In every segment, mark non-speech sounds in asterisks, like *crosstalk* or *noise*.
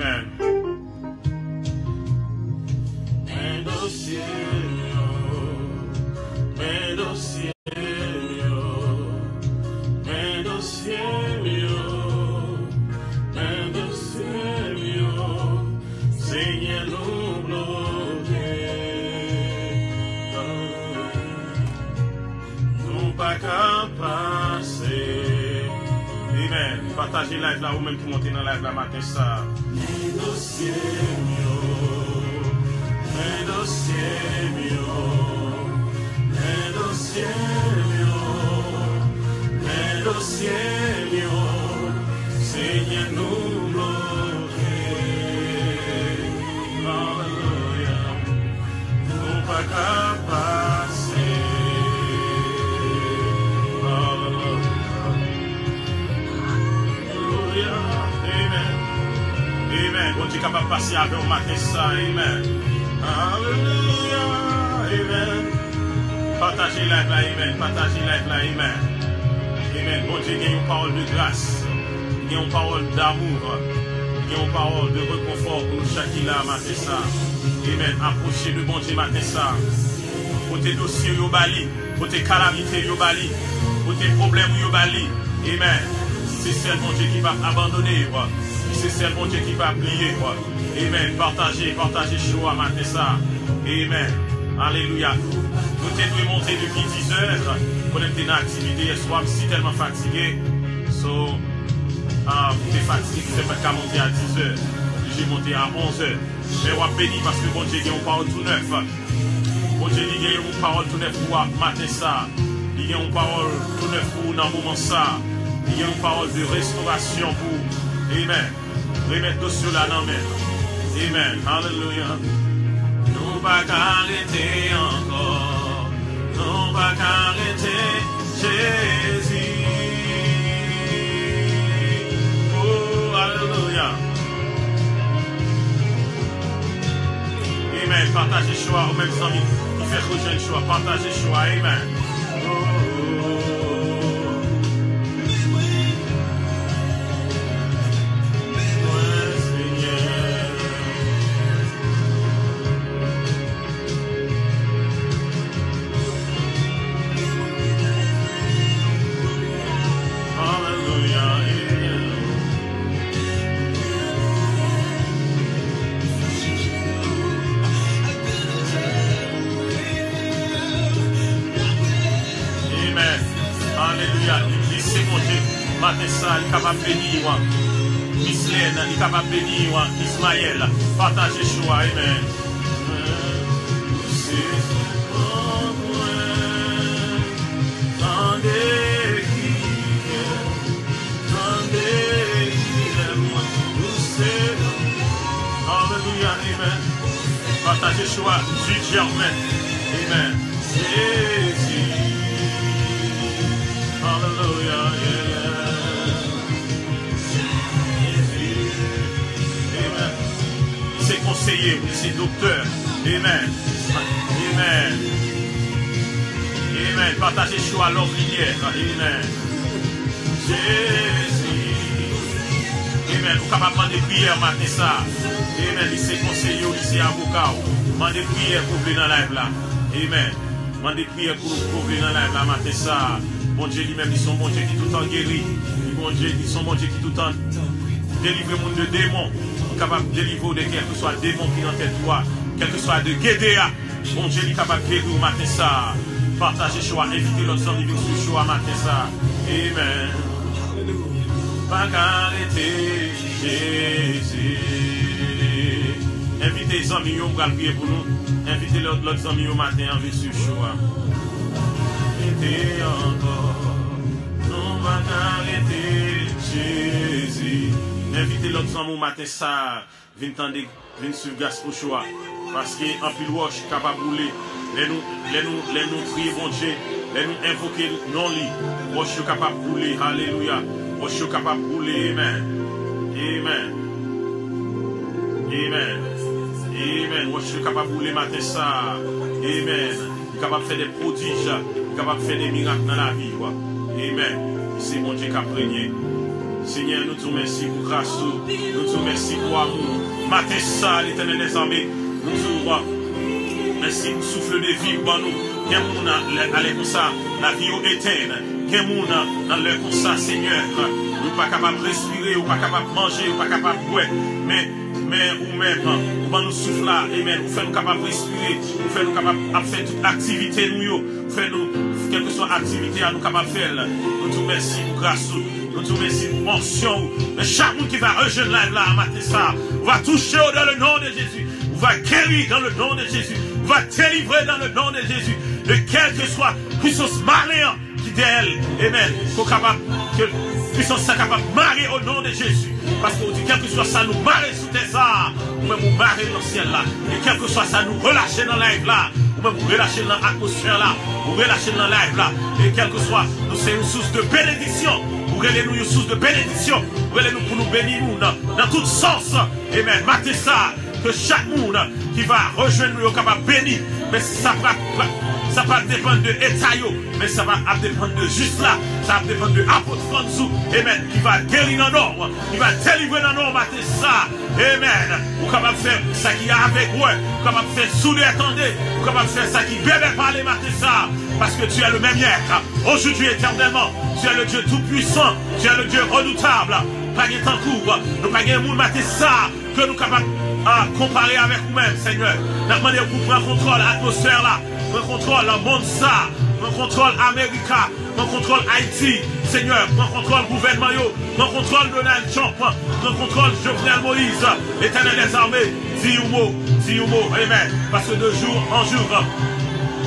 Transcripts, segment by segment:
Amen. Men dosye yo, men dosye yo, men dosye yo, men dosye yo, Seigneur nous bloqué. Nous pas qu'à passer. Amen. Partagez live là ou même qui montez dans live là matin ça. Men dosye yo, men dosye avè ou matè sa, amen. Alleluia, amen. Pataje live la, amen. Pataje live la, amen. Amen. Bon Dieu, gen yon parol de grâs. Gen yon parol d'amour. Gen yon parol de reconfort pou nou chakila matè sa. Amen. Aproche de bon Dieu matè sa. Pote dosye yo bali. Pote kalamite yo bali. Pote problem yo bali. Amen. Se sel bon Dieu ki va abandone, wè. Se sel bon Dieu ki va pliye, wè. Amen. Partagez, partagez chaud à matin ça. Amen. Alléluia. Nous t'es monter depuis 10 heures. Pour être une activité hier soir, je suis tellement fatigué. So, ah, t'es fatigué, tu ne pas qu'à monter à 10 heures. J'ai monté à 11 heures. Mais on béni parce que bon Dieu, une parole tout neuf. Bon Dieu, il y a une parole tout neuf pour matin ça. Il y a une parole tout neuf pour dans moment ça. Il y a une parole de restauration pour. Amen. Remettre dossier là dans main. Amen. Hallelujah. Nous pas qu'arrêter encore. Nous pas qu'arrêter Jésus. Oh, Alléluia. Amen. Partagez choix aux mêmes amis qui fait rejoindre choix. Partagez choix. Amen. Ismaël, partagez choix. Amen. Partagez choix. Jules Germain. Amen. Docteur. Amen. Amen. Amen. Partagez choix l'homme lumière. Amen. Jésus. Amen. Vous capable de demander prière matin ça. Amen. C'est conseiller, il c'est avocat. Demandez prière pour venir dans la live là. Amen. Prière pour venir dans la live là. Bon Dieu lui-même, ils sont bon Dieu qui tout temps guérit. Bon Dieu, ils sont bon Dieu qui tout temps délivre le de démons. Capable de délivrer de quel que soit le démon qui est dans tête toi, quel que soit de Guédéa. Bon Dieu, il capable de guérir au matin ça. Partagez choix, invitez l'autre amis sur choix matin ça. Amen. Pas qu'arrêter Jésus. Invitez les amis, on va prier pour nous. Invitez l'autre amis au matin avec ce choix. Arrêtez encore. Non, pas qu'arrêter Jésus. J'invite lòt zanmou matè sa vin tande, vin suv gas pochowa. Paske anpil wòj kapab roule. Lè nou kriye bonje, lè nou invoke non li. Wòj yo kapab roule, haleluya. Wòj yo kapab roule, amen. Amen. Amen. Amen. Wòj yo kapab roule matè sa. Amen. Kapab fè de prodij, kapab fè de mirak nan la vi. Amen. Se bonje kap renyen. Seigneur, nous te remercions pour grâce, nous te remercions pour amour. Matin ça, l'éternel des armées, nous te Merci pour souffle de vie pour nous. Quel monde aller comme ça, la vie éteinte. Quel monde dans l'air comme ça, Seigneur. Nous pas capable de respirer, ou pas capable de manger, ou pas capable de boire. Mais, mais, ou même, ou nous souffle là, amen. Ou fait nous capable de respirer, ou fait nous de faire toute activité nous, ou fait nous, quelle que soit l'activité à nous capable de faire. Nous te remercions pour grâce. Nous te remercions mention. Mais chaque monde qui va rejoindre là, là, matin ça, va toucher dans le nom de Jésus. On va guérir dans le nom de Jésus va délivrer dans le nom de Jésus de quelle que soit puissance maléante qui d'elle. Amen. capable, que puissance soit capable de marier au nom de Jésus. Parce que dit, quel que soit ça, nous marier sous tes arts, ou même nous marier dans le ciel là. Et quel que soit ça, nous relâcher dans live là. Ou même nous relâcher dans l'atmosphère là. Ou relâcher dans live là. Et quel que soit, nous c'est une source de bénédiction. Vous nous une source de bénédiction. Vous nous pour nous bénir nous dans, dans tout sens. Amen. Matez ça que chaque monde qui va rejoindre nous est capable de bénir. Mais ça va, ça dépendre de l'État, mais ça va dépendre de juste là. Ça va dépendre de l'apôtre François, Amen, qui va guérir dans nous, qui va délivrer dans nous, matin ça. Amen. Vous capable faire ça qui est avec vous. Vous capable faire sous les attendez. Vous capable faire ça qui bébé parler matin ça. Parce que tu es le même hier, aujourd'hui éternellement. Tu es le Dieu tout-puissant. Tu es le Dieu redoutable. Pas de temps court. Nous pas de monde ça. Que nous capables à comparer avec vous-même, Seigneur. Nous demandons pour prendre contrôle l'atmosphère là, prendre contrôle le monde ça, prendre contrôle América, prendre contrôle Haïti, Seigneur, prendre contrôle gouvernement, prendre contrôle Donald Trump, prendre contrôle Jovenel Moïse, l'éternel des armées, dis mot, dis mot, amen. Parce que de jour en jour,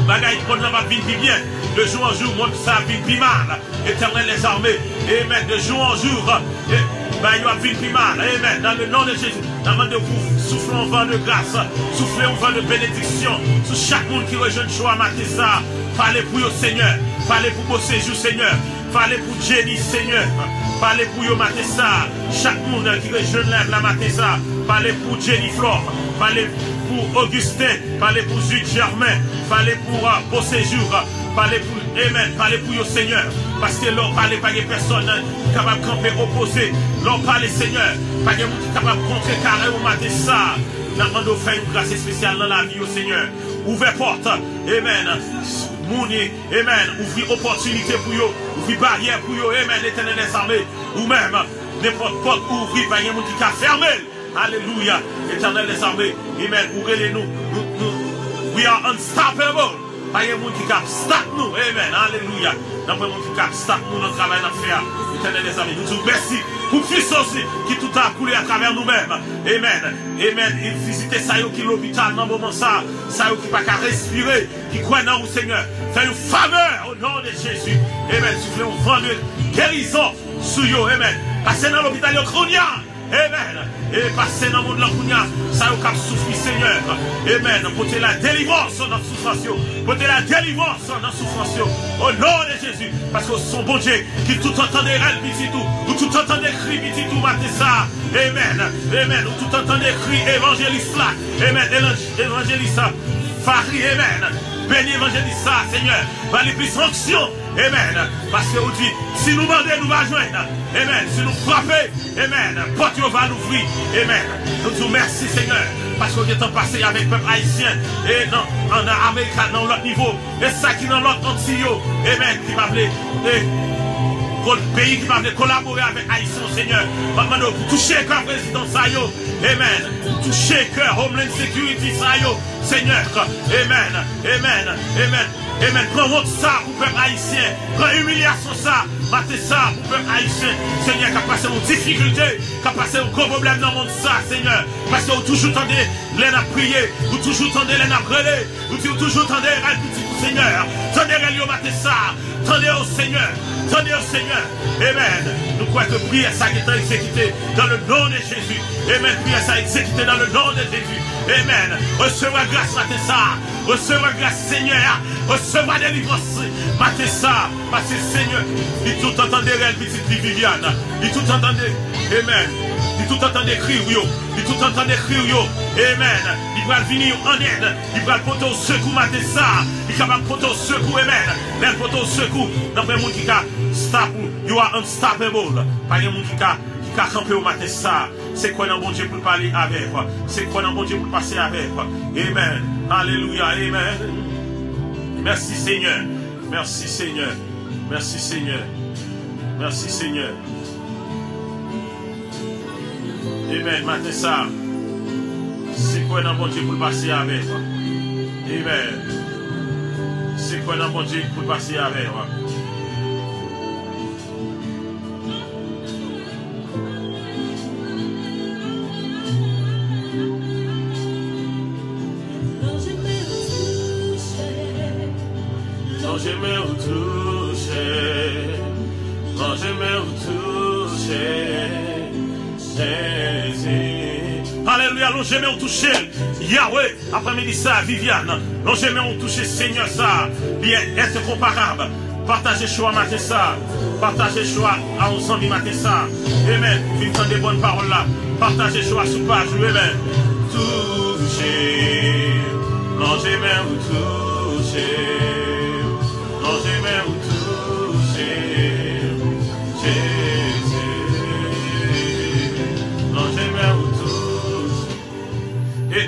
bagaille qu'on n'a pas vie bien. De jour en jour, monde ça vit plus mal. Éternel des armées, amen. De jour en jour, va vivre plus mal. Amen. Dans le nom de Jésus. Dans de vous souffler un vent de grâce, souffler un vent de bénédiction sur chaque monde qui rejoint choix matin ça. Parlez pour le Seigneur. Parlez pour vos séjours, Seigneur. Parlez pour Jenny, Seigneur. Parlez pour yo matin ça. Chaque monde qui rejoint la matin ça. Parlez pour Jenny Flore. Pour Augustin. Parlez pour Jules Germain. Parlez pour uh, vos séjours. Parlez pour Amen. Parlez pour le Seigneur. Parce que l'on parle pas de personnes capables de camper opposé. L'on parle Seigneur. Pas de gens capables de contrecarrer ou mater ça. Nous demandons faire une grâce spéciale dans la vie au Seigneur. Ouvrez porte. Amen. Mouni. Amen. Ouvrez opportunité pour vous. Ouvrez barrière pour vous. Amen. L'éternel des armées. Ou même n'importe porte ouvrez. Pas de gens qui a fermé. Alléluia. Éternel des armées. Amen. Ouvrez-les-nous. We are unstoppable. Pas de monde qui cap stop nous. Amen. Alléluia. Dans le monde qui cap stop nous le travail dans faire. Éternel des amis. Nous vous merci pour puissance qui tout a coulé à travers nous-mêmes. Amen. Amen. Et visiter ça l'hôpital dans le moment ça. Ça qui pas qu'à respirer. Qui croit dans vous Seigneur. Fais une faveur au nom de Jésus. Amen. Soufflez un vent de guérison sur vous. Amen. Passez dans l'hôpital chronien. Amen. Et passez dans le monde de la ça vous cap souffrir, Seigneur. Amen. Portez la délivrance dans la souffrance. Portez la délivrance dans la souffrance. Au nom de Jésus. Parce que son bon Dieu qui tout entendait elle, petit tout. Ou tout entendait cri, petit tout, matin ça. Amen. Amen. Ou tout entendait cri, évangéliste là. Amen. Évangéliste. Fari, Amen. Béni évangéliste ça, Seigneur. Par les plus sanctions. Amen. Parce que vous dites, si nous demandons, nous allons joindre. Amen. Si nous frappons, Amen. Porte va nous ouvrir. Amen. Nous disons merci, Seigneur. Parce qu'on est passé avec le peuple haïtien. Et non, en Amérique, dans l'autre niveau. Et ça qui dans l'autre antillot. Amen. Qui m'a appelé. Pour le pays qui m'a collaborer avec Haïtien, Seigneur. Maintenant, pour toucher le cœur président Sayo. Amen. Pour toucher le cœur Homeland Security Sayo. Seigneur. Amen. Amen. Amen. Amen. Prends votre ça pour le peuple haïtien. Prends humiliation ça. Pour le peuple haïtien. Seigneur, qui a passé aux difficultés, qui a passé aux gros problèmes dans le monde ça, Seigneur. Parce que vous toujours tendez les à prier. Vous toujours tendez les à brûler. Vous toujours tendez les petit Seigneur. Tendez les à ça. Tendez au Seigneur. Tendez au Seigneur. Amen. Nous croyons que prière ça qui est exécuté dans le nom de Jésus. Amen. Prière ça exécuté dans le nom de Jésus. Amen. Recevez grâce ça. Recevwa grase seigne ya. Recevwa delivrase. Mate sa. Mase seigne. Li tout entende rel pitit li Viviane. Li tout entende. Amen. Li tout entende kriw yo. Li oh. tout entende kriw yo. Oh. Amen. Li pral vini yo an en. Li pral pote ou sekou mate sa. Li kabab pote ou sekou. Amen. Lèl pote ou sekou. Dapre moun ki ka stop ou. You are unstoppable. Panye moun ki ka. Ki ka kampe ou mate sa. C'est quoi dans bon Dieu pour parler avec C'est quoi dans bon Dieu pour passer avec Amen. Alléluia. Amen. Merci Seigneur. Merci Seigneur. Merci Seigneur. Merci Seigneur. Amen. Matin ça. C'est quoi dans bon Dieu pour passer avec Amen. C'est quoi dans bon Dieu pour passer avec J'aimais vous toucher. Yahweh, après-midi ça, Viviane. Non, j'aimais vous toucher, Seigneur, ça. Bien, être comparable. Partagez choix matin ça. Partagez choix à 11 amis matin ça. Amen. Vivre des bonnes paroles là. Partagez choix sous page. Amen. Toucher. Non, vous toucher.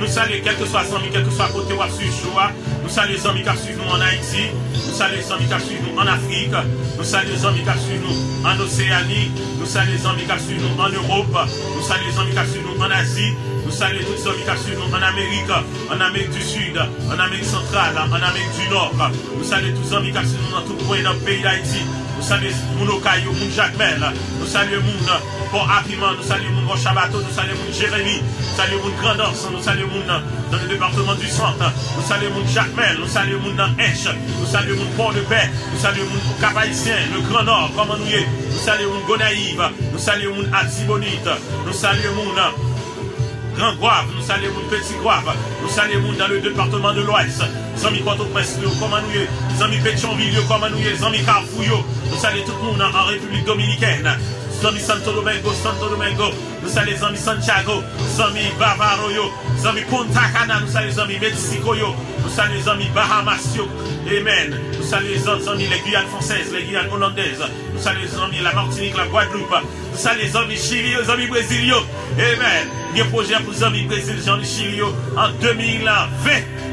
Nous saluons, quel que soit amis, soit côté où. Nous les amis qui suivent nous en Haïti. Nous saluons les amis qui suivent nous en Afrique. Nous saluons les amis qui suivent nous en Océanie. Nous saluons les amis qui suivent nous en Europe. Nous saluons les amis qui suivent nous en Asie. Nous saluons tous les amis qui suivent nous en Amérique, en Amérique du Sud, en Amérique centrale, en Amérique du Nord. Nous saluons tous les amis qui suivent nous dans tout coin dans le pays d'Haïti. Nous saluons mon Okayo, mon Jacmel. Nous saluons mon Port Apiment. Nous saluons mon Rochabato. Nous saluons mon Jérémy. Nous saluons mon Grandance. Nous saluons mon dans le département du centre. Nous saluons mon Jacmel. Nous saluons mon Eche. Nous saluons mon Port-de-Paix. Nous saluons mon cap le Grand Nord, comment nous y est. Nous saluons mon Gonaïve. Nous saluons mon Atsibonite. Nous saluons mon Grand Guave, nous saluons Petit Guave, nous saluons dans le département de l'Ouest, Zami Port-au-Prince, comment nous Zami Pétionville, comment nous Zami Carrefour, nous saluons tout le monde en République Dominicaine, Zami Santo Domingo, Santo Domingo, nous saluons Zami Santiago, Zami Bavaro, Zami Punta Cana, nous saluons Zami Mexico, nous saluons Zami Bahamas, Amen. Nous saluons amis, les Guyanes françaises, les Guyanes hollandaises. Saluons les amis, la Martinique, la Guadeloupe. Saluons les amis Chili, les amis brésiliens. Amen. Il y a un projet pour les amis brésiliens, les Chili en 2020.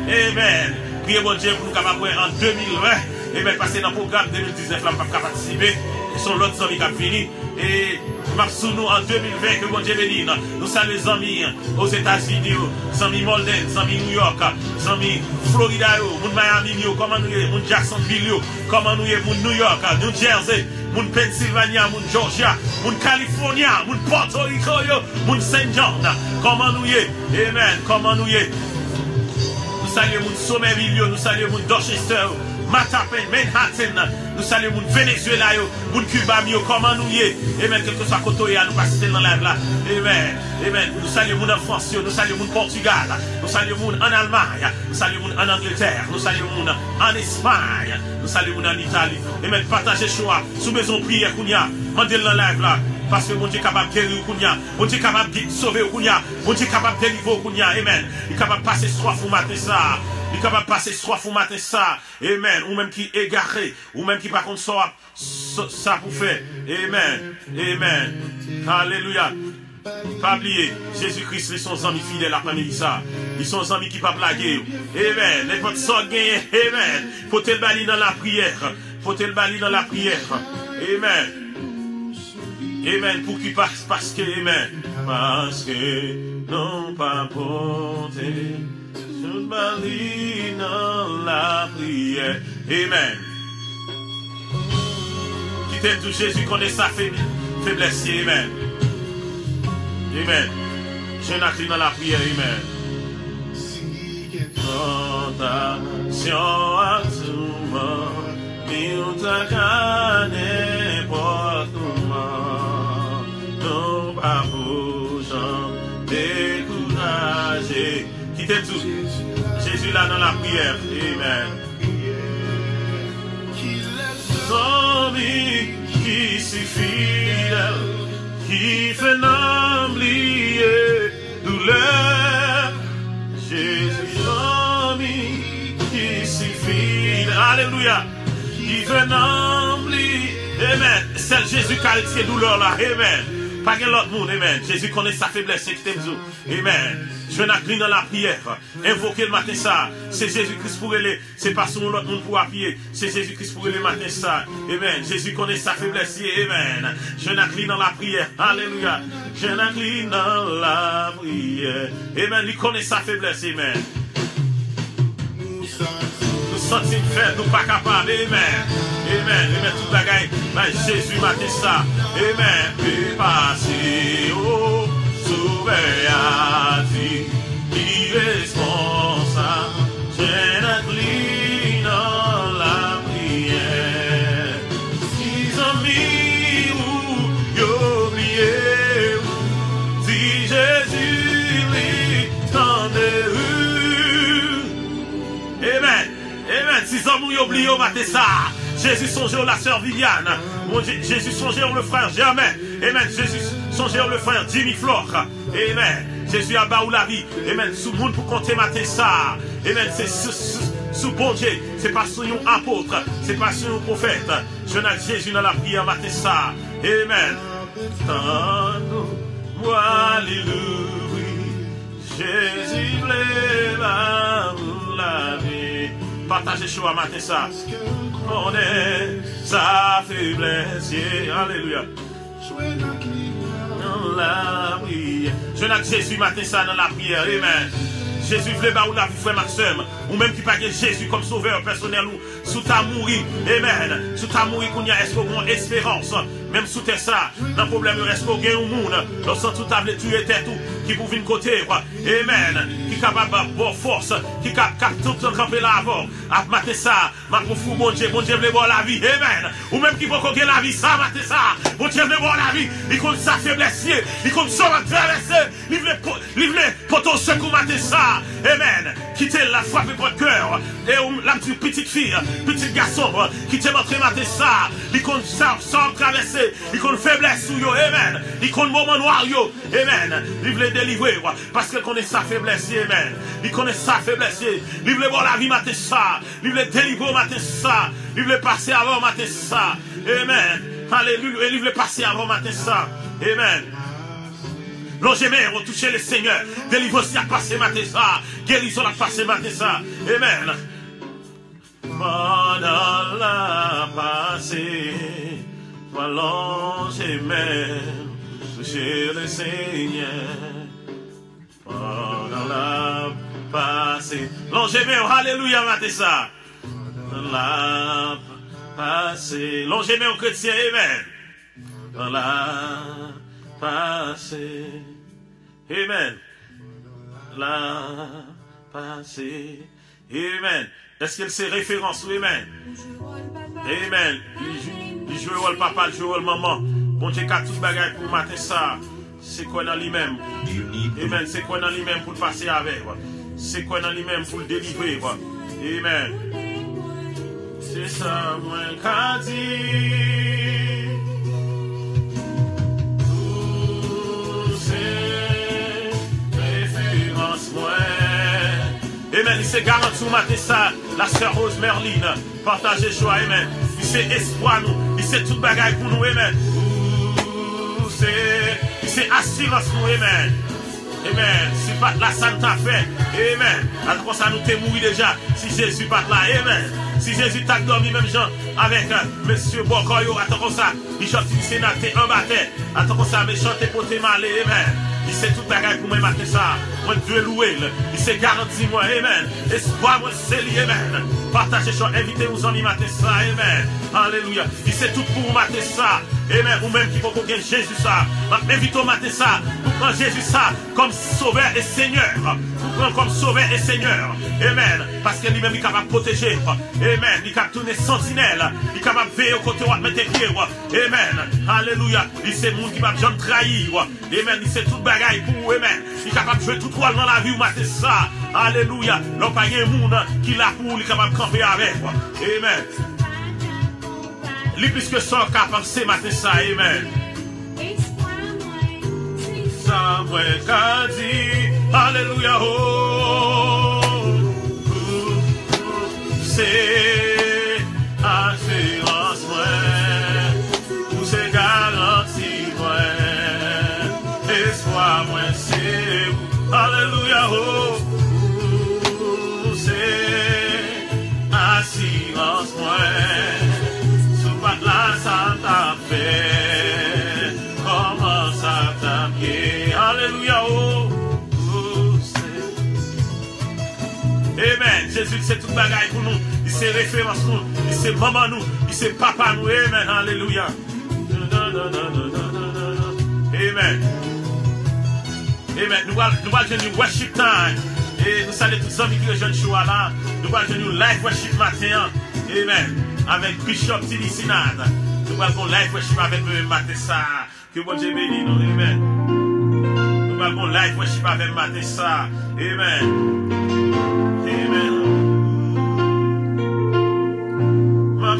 Amen. Priez bon Dieu pour nous capables en 2020. Amen. Passer dans le programme 2019, là, nous pas participer. Et sont l'autre amis qui ont fini. Et marchons nous en 2020, que bon Dieu bénisse. Nous saluons les amis aux États-Unis, les amis Molden, les amis New York, les amis Florida, les Miami, comment nous les Jacksonville, comment nous les New York, New Jersey, les Pennsylvania, les Georgia, les California, les Puerto Rico, les Saint John, comment nous les Amen, comment nous les Nous saluons les Sommerville, nous saluons les Dorchester, Matapen, Manhattan, nous saluons mon Venezuela, mon Cuba, comment nous y est? Amen, quel que soit côté, nous passons dans la là. Amen. Amen. Nous saluons mon en France, nous saluons mon Portugal, nous saluons en Allemagne, nous saluons en Angleterre, nous saluons en Espagne, nous saluons en Italie. Amen. Partagez choix sous maison prière, Kounia. Mandez dans là. Parce que mon Dieu est capable de guérir Kounia. Mon Dieu est capable de sauver Kounia. Mon Dieu est capable de délivrer Kounia. Amen. Il est capable de passer soif au matin ça. Il est capable de passer soif au matin ça. Amen. Ou même qui égaré. Ou même qui par contre sort ça pour faire. Amen. Amen. Alléluia. Pas oublier, Jésus-Christ, ils sont amis fidèles après-midi ça. Ils sont amis qui pas blaguer. Amen. Les votre sort Amen. Faut le bali dans la prière? Faut le bali dans la prière? Amen. Amen. Pour qui passe parce que, Amen. Parce que non pas porté. Tout bali dans la prière. Amen. Quittez tout Jésus connaît sa faiblesse. Amen. Amen. Je n'accline dans la prière. Amen. Tentation à tout moment, mais ta là dans la prière. Amen. Amis qui si fidèle, qui fait n'oublier douleur. Jésus, qui si fidèle. Alléluia. Qui fait n'oublier. Amen. C'est Jésus qui a ces douleurs là. Amen. Pas que l'autre monde. Amen. Jésus connaît sa faiblesse. C'est que Amen. Je n'ai dans la prière. Invoquer le matin ça. C'est Jésus-Christ pour aller. C'est pas sur l'autre monde pour appuyer. C'est Jésus-Christ pour le matin ça. Amen. Jésus connaît sa faiblesse. Amen. Je n'ai dans la prière. Alléluia. Je n'ai dans la prière. Amen. Il connaît sa faiblesse. Amen. Nous sommes faire, nous pas capables. Amen. Amen. Amen. Tout bagaille. Mais Jésus matin ça. Amen. Puis passer. Oublié, matin ça. Jésus songeait la sœur Viviane. Jésus songeait le frère Germain. Amen. Jésus songeait le frère Jimmy Flore. Amen. Jésus a baou la vie. Amen. Sous monde pour compter matin ça. Amen. C'est sous bon Dieu. C'est pas sous un apôtre. C'est pas sous un prophète. Je n'ai Jésus dans la prière matin ça. Amen. Jésus la vie. Partagez chaud matin ça connaît sa faiblesse. Alléluia. Dans la prière. Je n'ai Jésus matin ça dans la prière. Amen. Jésus voulait pas ou la vie, frère Maxime. Ou même qui pas Jésus comme sauveur personnel ou sous ta mourir. Amen. Sous ta mourir qu'on y a espérance. Même sous tes ça, dans le problème, reste au gain au monde. Lorsque tout a tuer tête tout, qui pour venir côté, Amen. Capable de force, qui capable tout le camper là avant. À mater ça, ma pour fou, bon Dieu, bon Dieu veut voir la vie. Amen. Ou même qui peut gagner la vie, ça, mater ça. Bon Dieu veut voir la vie. Il compte sa faiblesse, il compte son traverser. Il veut poteau secours, mater ça. Amen. Quitter la frappe pour le cœur. Et la petite fille, petit garçon, qui te montre mater ça. Il compte sans traverser. Il connaît faiblesse sous yo. Amen. Il connaît moment noir yo. Amen. Il veut délivrer. Parce qu'il connaît sa faiblesse. Amen. Il connaît sa faiblesse. Il veut voir la vie matin ça. Il veut délivrer matin ça. Il veut passer avant matin ça. Amen. Alléluia. Il veut passer avant matin ça. Amen. Longez-mais, on toucher le Seigneur. Délivrance a passé matin ça. Guérison a passé matin ça. Amen. Pendant la passé. Allons même chez le Seigneur pendant la passée. Longez même, alléluia, matin ça. Dans la passée. Longez même, chrétien, amen. Dans la passée. Amen. La passée. Amen. Est-ce que c'est référence? Amen? Amen. Il joue le papa, il joue le maman. Bon Dieu, a tout bagage pour mater ça. C'est quoi dans lui-même? Amen. C'est quoi dans lui-même pour le passer avec? C'est quoi dans lui-même pour le délivrer? Amen. C'est ça, moi, qu'a dit. référence, moi. Amen. Il s'est garanti mater ça. La sœur Rose Merline. Partagez joie. Amen. Il s'est espoir nous. Il sait tout bagaille pour nous, amen. C'est assurance pour nous, amen. Amen. Si là, ça nous fait. Amen. Alors ça nous t'es mouru déjà. Si Jésus pas là, amen. Si Jésus t'a dormi même gens avec euh, monsieur Bokoyo, ça. Il chante il s'est naté un bâtiment. Attends ça, mais chante pour te mal, amen. Il sait tout bagaille pour moi matin ça. Moi Dieu loué. Il s'est garanti moi, amen. Espoir moi c'est lui, amen. Partagez ça, invitez vous en matin ça, amen. Alléluia. Il sait tout pour matin ça. Amen. Ou même qui faut que Jésus ça. Bah, M'invite au matin ça. Pour prendre Jésus ça comme sauveur et seigneur. Pour prendre comme sauveur et seigneur. Amen. Parce que lui-même, est capable de protéger. Amen. Il est capable de tourner sentinelle. Il est capable de veiller au côté de mettre pieds. Amen. Alléluia. Il c'est monde qui va jamais trahir. Amen. Il c'est toute bagaille pour Amen. Il est capable de jouer tout rôle dans la vie ou matin ça. Alléluia. L'on pas monde qui l'a pour, il est capable de camper avec. Amen. Li plis ke son ka panse maten sa, amen. Sa mwen ka di, aleluya ho, oh, oh, se asirans mwen, ou se garanti mwen, eswa mwen se, aleluya ho, oh. Jésus, c'est tout bagay pou nou. Di se referans nous. Di se maman nous. Di se papa nous. Amen. Aleluya. Amen. Amen. Nou wal jen yon worship time. E nou sali tout zami ki yo jen chou ala. Nou wal jen yon live worship maten. Amen. Avèk Bishop Tini Sinad. Nou wal kon live worship avèk mè maten sa. Ki bon jè beni nou. Amen. Nou wal kon live worship avèk maten sa. Amen. Amen.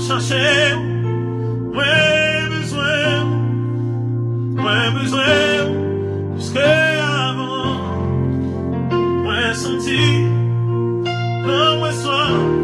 chache Mwen bezwen Mwen bezwen Pouske avan Mwen senti Nan mwen swan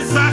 inside.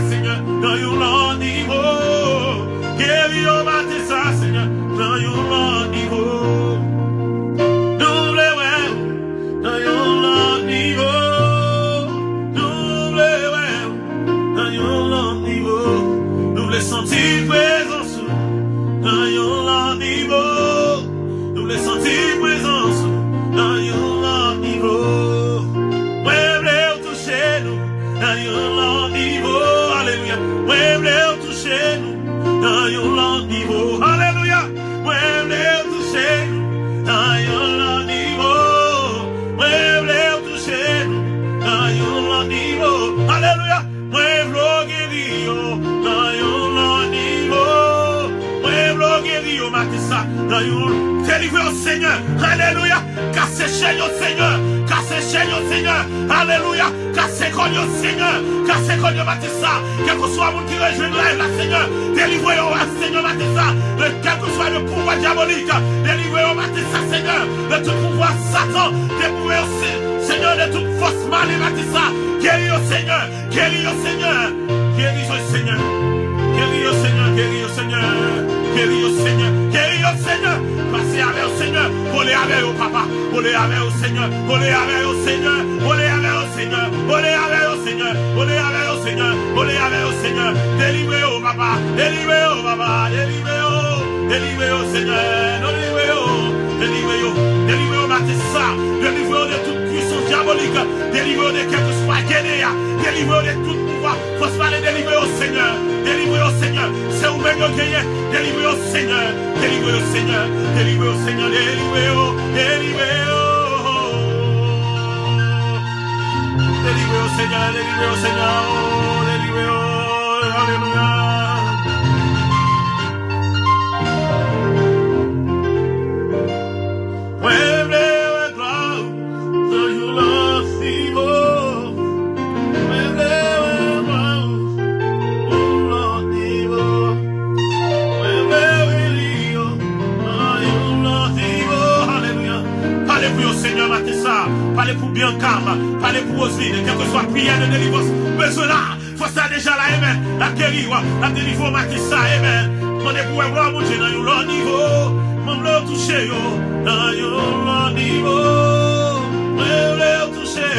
Au Seigneur. Alléluia. Cogne au Seigneur. Au matin ça. Quel que soit le monde qui rejoint live Seigneur. Délivré au Seigneur matin ça. Quel que soit le pouvoir diabolique. Matin ça, Seigneur. De tout pouvoir Satan. Délivré au Seigneur de toute force mal et matin ça. Guéris au Seigneur. Guéris au Seigneur. Guéris au Seigneur. Guéris au Seigneur. Guéris au Seigneur. Guéris au Seigneur. Guéris au Seigneur. Seigneur. Volez avec au papa. Volez avec au Seigneur. Volez avec au Seigneur. Volez avec au Seigneur. Volez avec au Seigneur. Volez avec au Seigneur. Volez avec au Seigneur. Délivrez au papa. Délivrez au papa. Délivrez au. Délivrez au Seigneur. Délivrez au. Délivrez au. Délivrez au Matissa. Délivrez au de diabolique. Délivrez au de quelque soit Guénéa. Délivrez au de tout pouvoir. Se parler. Délivrez au Seigneur. Délivrez au Seigneur. C'est vous-même qui gagnez. Délivrez au Seigneur. Délivrez au Seigneur. Délivrez au Seigneur. Délivrez au. Délivrez au. Délivrez au Seigneur. Délivrez au Seigneur. Délivrez au. Alléluia. Seigneur Matissa. Parlez pour Bianca. Parlez pour Roselyne. Quelle que soit prière de délivrance. Besoin là. Faut ça déjà là, amen. La guérir, la délivrer Matissa, amen. Demandez pour voir mon Dieu dans un long niveau. Mon le toucher. Dans un long niveau. Mon le toucher,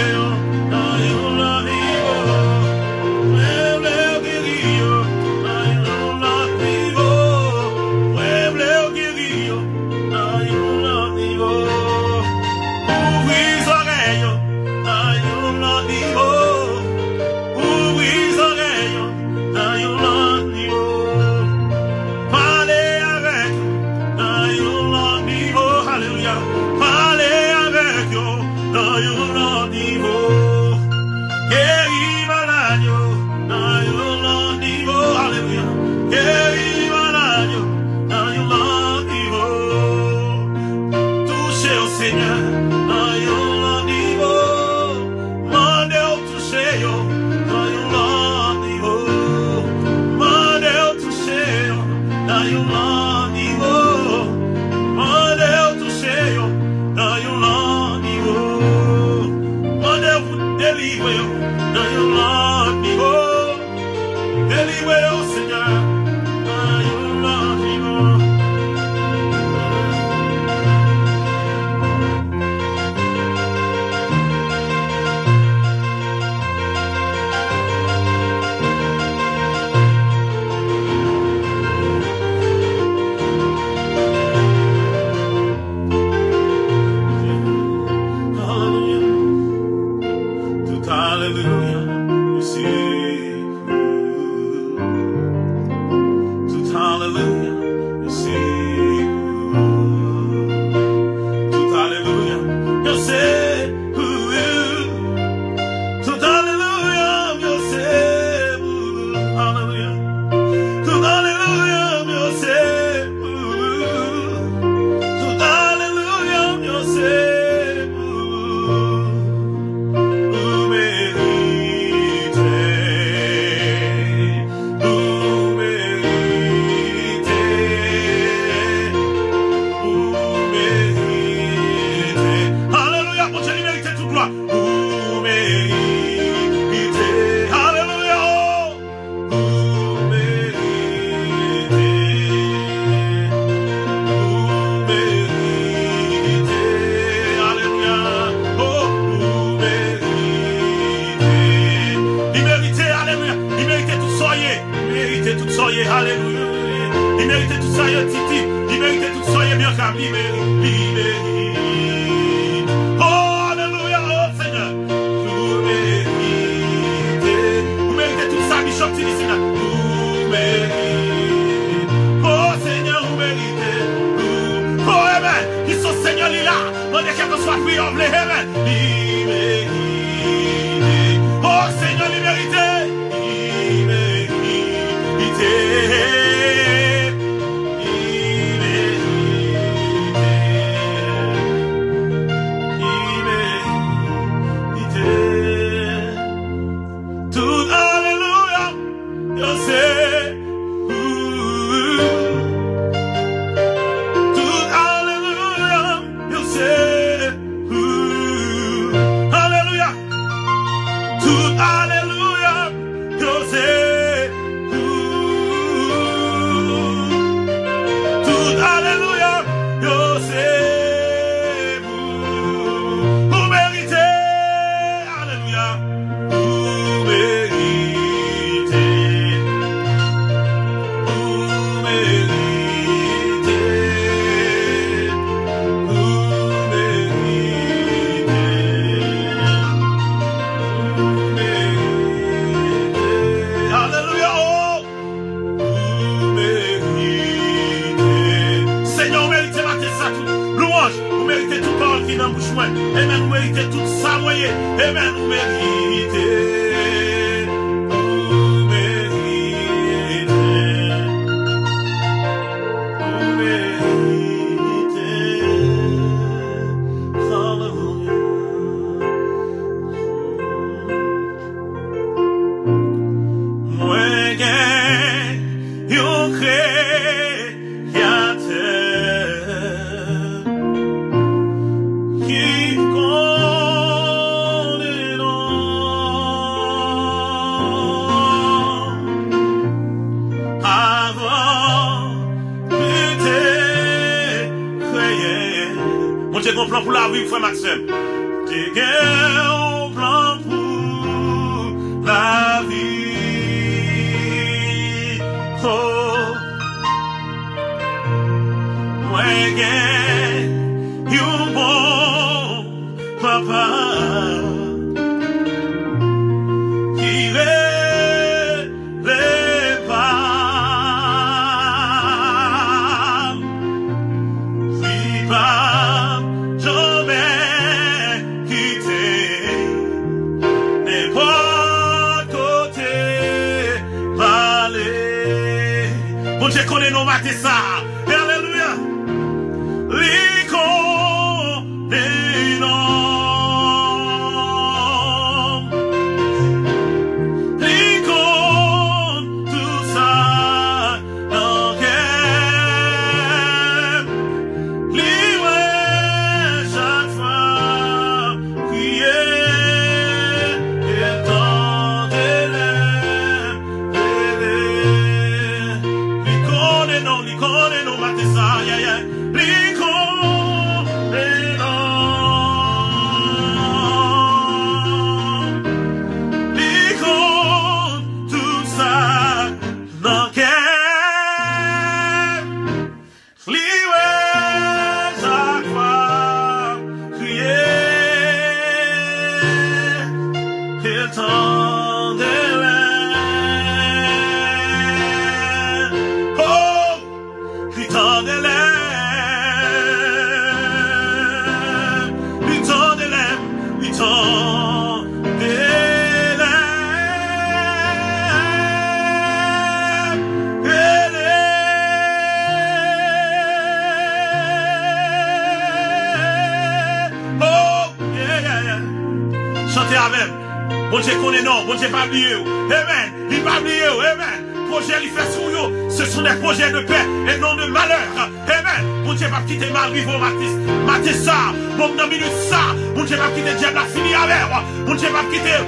Dieu pas. Amen. Il pas. Amen. Projet il sur. Ce sont des projets de paix et non de malheur. Amen. Bon Dieu pas quitter mal vivre Matis. Matis ça. Bon dans minute ça. Bon Dieu pas quitter avec. Bon Dieu pas quitter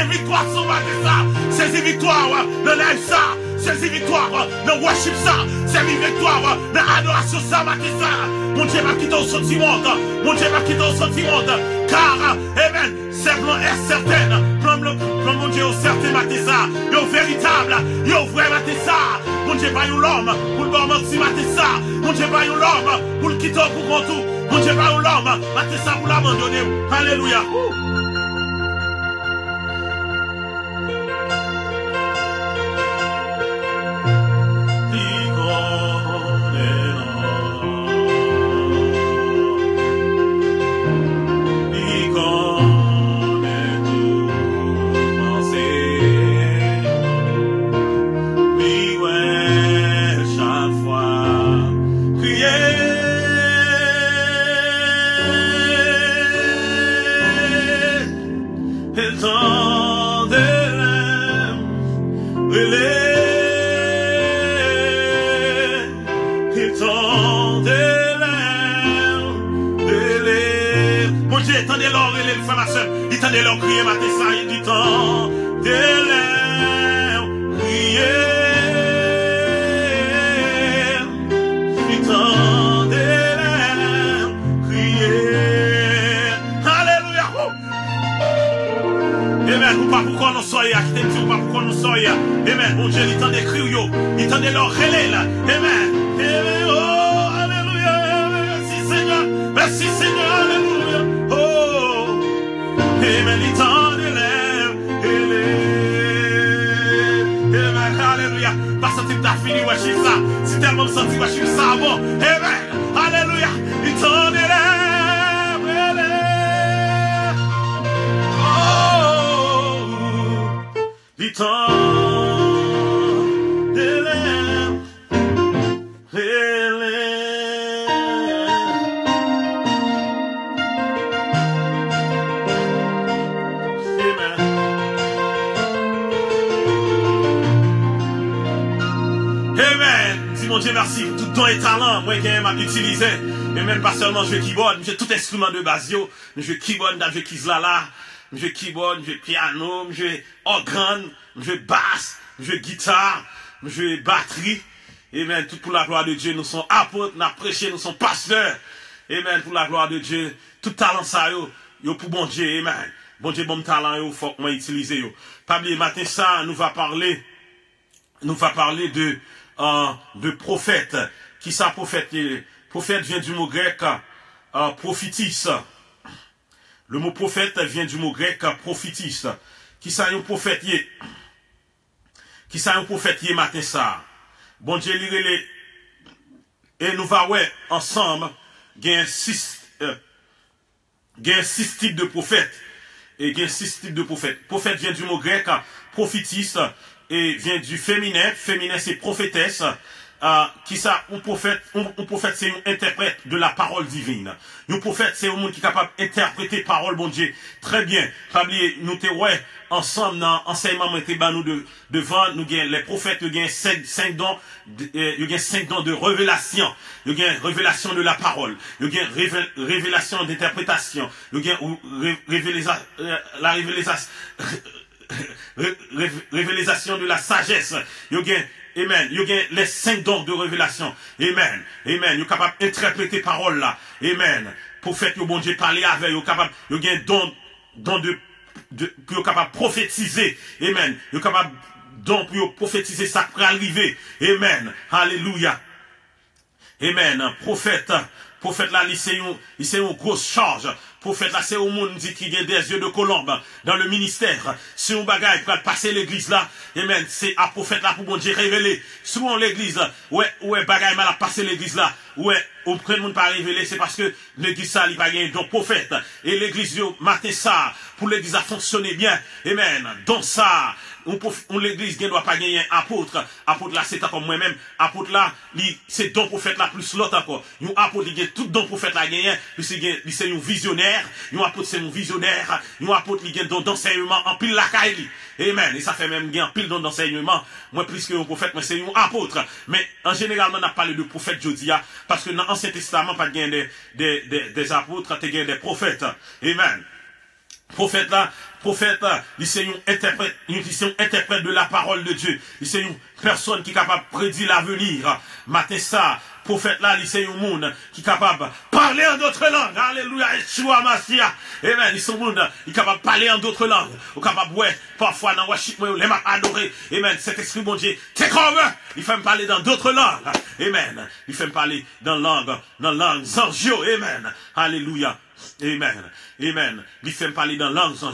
et victoire sur Matis ça. Victoire dans life ça. Victoire dans worship ça. Victoire dans adoration ça Matis ça. Mon Dieu va quitter au sentiment. Mon Dieu va quitter au sentiment. Car, Amen, c'est plan est certain. Mon Dieu, certain. Yo véritable. Yo vrai. Mon Dieu va l'homme. Pour le bon menti matissa. Mon Dieu va l'homme. Pour le quitter pour tout. Mon Dieu va l'homme. Pour l'abandonner. Alléluia. a fini wèchif sa Si telman m senti wèchif sa Bon, amen, aleluya Iton elem, Oh, don et talent. Moi, qui m'a utilisé. Et même pas seulement jouer keyboard, j'ai tout instrument de base, yo. Je keyboard, je kizlala, je keyboard, je piano, je organe, je basse, je guitare, je batterie. Amen. Tout pour la gloire de Dieu. Nous sommes apôtres, nous prêchons, nous sommes pasteurs. Amen. Pour la gloire de Dieu. Tout talent ça, yo. Yo pour bon Dieu. Amen. Bon Dieu, bon talent, yo. Faut que moi utiliser, yo. Pas oublier, ça, nous va parler, nous va parler de, euh, de prophète. Qui ça prophète Prophète vient du mot grec euh, prophétis. Le mot prophète vient du mot grec prophétis. Qui ça un prophète Qui ça un prophète matin ça Bon Dieu lire les et nous va ouais ensemble gain six euh, gain six types de prophètes et gain six types de prophètes. Prophète vient du mot grec prophétis et vient du féminin. Féminin, c'est prophétesse. Euh, qui ça, un prophète, un, prophète, c'est un interprète de la parole divine. Un prophète, c'est un monde qui est capable d'interpréter parole, bon Dieu. Très bien. Pas oublier, nous te ouais, ensemble dans enseignement, te nous de, devant, nous gagnons les prophètes, nous gagnons cinq, cinq dons, euh, nous gagnons cinq dons de révélation. Nous gagnons révélation de la parole. Nous révé, révélation d'interprétation. Nous révélation, euh, la révélation, ré, révélation de la sagesse. Gagnons Amen. Les cinq dons de révélation. Amen. Amen. Êtes capable d'interpréter parole là. Amen. Faire que bon Dieu parler avec vous. capable, vous avez don, don de, de, prophétiser. Amen. Êtes capable don pour prophétiser ça pour. Amen. Alléluia. Amen. Prophète. Prophète là, c'est une, grosse charge. Prophète là, c'est au monde dit qui a des yeux de colombe dans le ministère. Si on bagaille pour passer l'église là, amen, c'est à prophète là pour bon Dieu révéler. Souvent l'église, ouais, ouais, bagaille mal à passer l'église là, ouais, au près de monde pas révéler, c'est parce que l'église ça, il pas donc prophète. Et l'église, matin ça, pour l'église à fonctionner bien, amen, dans ça, on, l'église ne doit pas gagner un apôtre. Apôtre là, c'est comme moi-même. Apôtre là, c'est don prophète là plus l'autre encore. Un apôtre, il tout don prophète là gagné. C'est un visionnaire. Un apôtre, c'est un visionnaire. Un apôtre, il a don d'enseignement en pile la caille. Amen. Et ça fait même bien pile don d'enseignement. Moi, plus que un prophète, mais c'est un apôtre. Mais en général, on a parlé de prophète Jodia. Parce que dans l'Ancien Testament, pas de des, des apôtres, tu des prophètes. Amen. Prophète là, prophète là, il c'est un interprète, interprète de la parole de Dieu. Il c'est une personne qui est capable de prédire l'avenir. Matin ça, prophète là, il c'est un monde qui est capable de parler en d'autres langues. Alléluia, Yeshua Massia. Amen. Il c'est un monde qui est capable de parler en d'autres langues. Ou capable, ouais, parfois dans worship, les m'a adoré. Amen. Cet esprit, mon Dieu, t'es comme Il fait me parler dans d'autres langues. Amen. Il fait me parler dans langue, dans langue sans Amen. Alléluia. Amen. Amen. Il fait parler dans langue sans.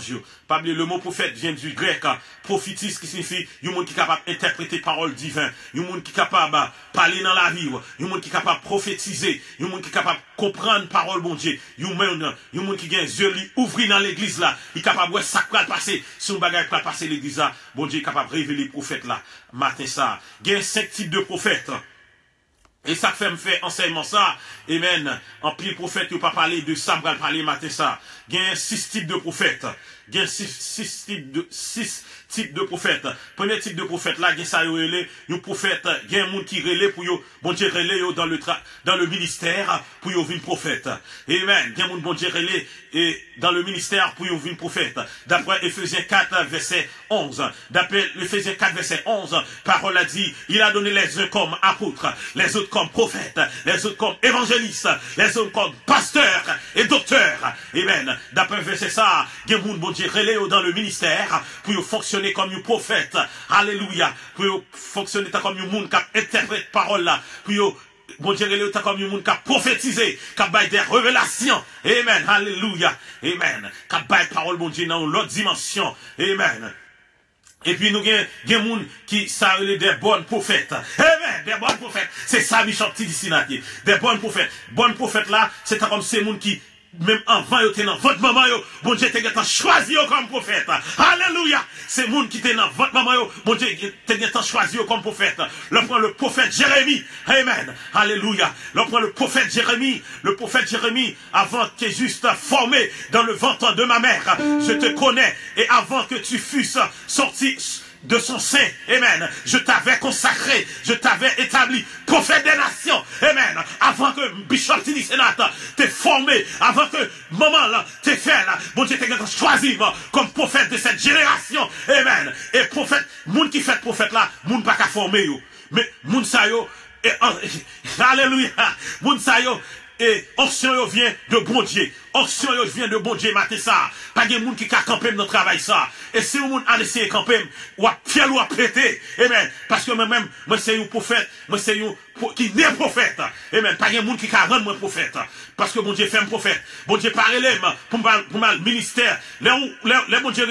Pas le mot prophète vient du grec, hein. prophétis qui signifie un monde qui est capable d'interpréter parole divine, un monde qui est capable de parler dans la vie, un monde qui est capable de prophétiser, un monde qui est capable de comprendre parole bon Dieu, un monde, un monde qui a les yeux ouvrir dans l'église là, il est capable de voir ça qui passer, si un bagage qui passer l'église là, bon Dieu est capable de révéler prophète là, matin ça. Il y a types de prophètes. Et ça fait me fait enseignement ça. Amen. En pile prophète, il pas parler de ça, va parler matin ça. Il y a six types de prophètes. Il y a six, types de, six type de prophète. Premier type de prophète là, il y a ça relé, un prophète, il y a un monde qui relé pour yo, bon Dieu dans le dans le ministère pour yo venir prophète. Amen. Il y a un monde bon Dieu relé et dans le ministère pour yo venir prophète. D'après Ephésiens 4 verset 11. D'après Ephésiens 4 verset 11, parole a dit, il a donné les uns comme apôtres, les autres comme prophètes, les autres comme évangélistes, les autres comme pasteurs et docteurs. Amen. D'après verset ça, il y a un monde bon Dieu dans le ministère pour fonctionner comme un prophète. Alléluia. Pour fonctionner comme un monde qui interprète parole là. Pour bon Dieu, comme un monde qui a prophétisé, qui a des révélations. Amen. Alléluia. Amen. Qui a parole, bon Dieu, dans l'autre dimension. Amen. Et puis nous avons des gens qui savent des bonnes prophètes. Amen. Des bonnes prophètes. C'est ça, Bishop ici, Des bonnes prophètes. Bonnes prophètes là, c'est comme ces gens qui même avant yo dans votre maman bon Dieu t'a choisi comme prophète. Alléluia. C'est monde qui était dans votre maman bon Dieu t'a choisi comme prophète. Là prend le prophète Jérémie. Amen. Alléluia. Là prend le prophète Jérémie, le prophète Jérémie avant que juste formé dans le ventre de ma mère, je te connais et avant que tu fusses sorti de son sein. Amen. Je t'avais consacré, je t'avais établi prophète des nations. Amen. Avant que Bishop Tini Sénat t'ait formé, avant que maman là t'ait fait là, bon Dieu t'ait choisi comme prophète de cette génération. Amen. Et prophète, moun qui fait prophète là, moun pas qu'à former yo. Mais moun sa yo, et, *laughs* alléluia, moun sa yo, et onction vient de bon Dieu. Onction vient de bon Dieu matin ça. Pas de monde qui a campé dans travail ça. Et si vous a essayé de camper, ou à fier ou à prêter. Amen. Parce que moi-même, moi c'est un prophète, moi c'est un qui n'est prophète. Amen. Pas de monde qui a rendu moi prophète. Parce que bon Dieu fait un prophète. Bon Dieu parle pour mal ministère. Les les bon Dieu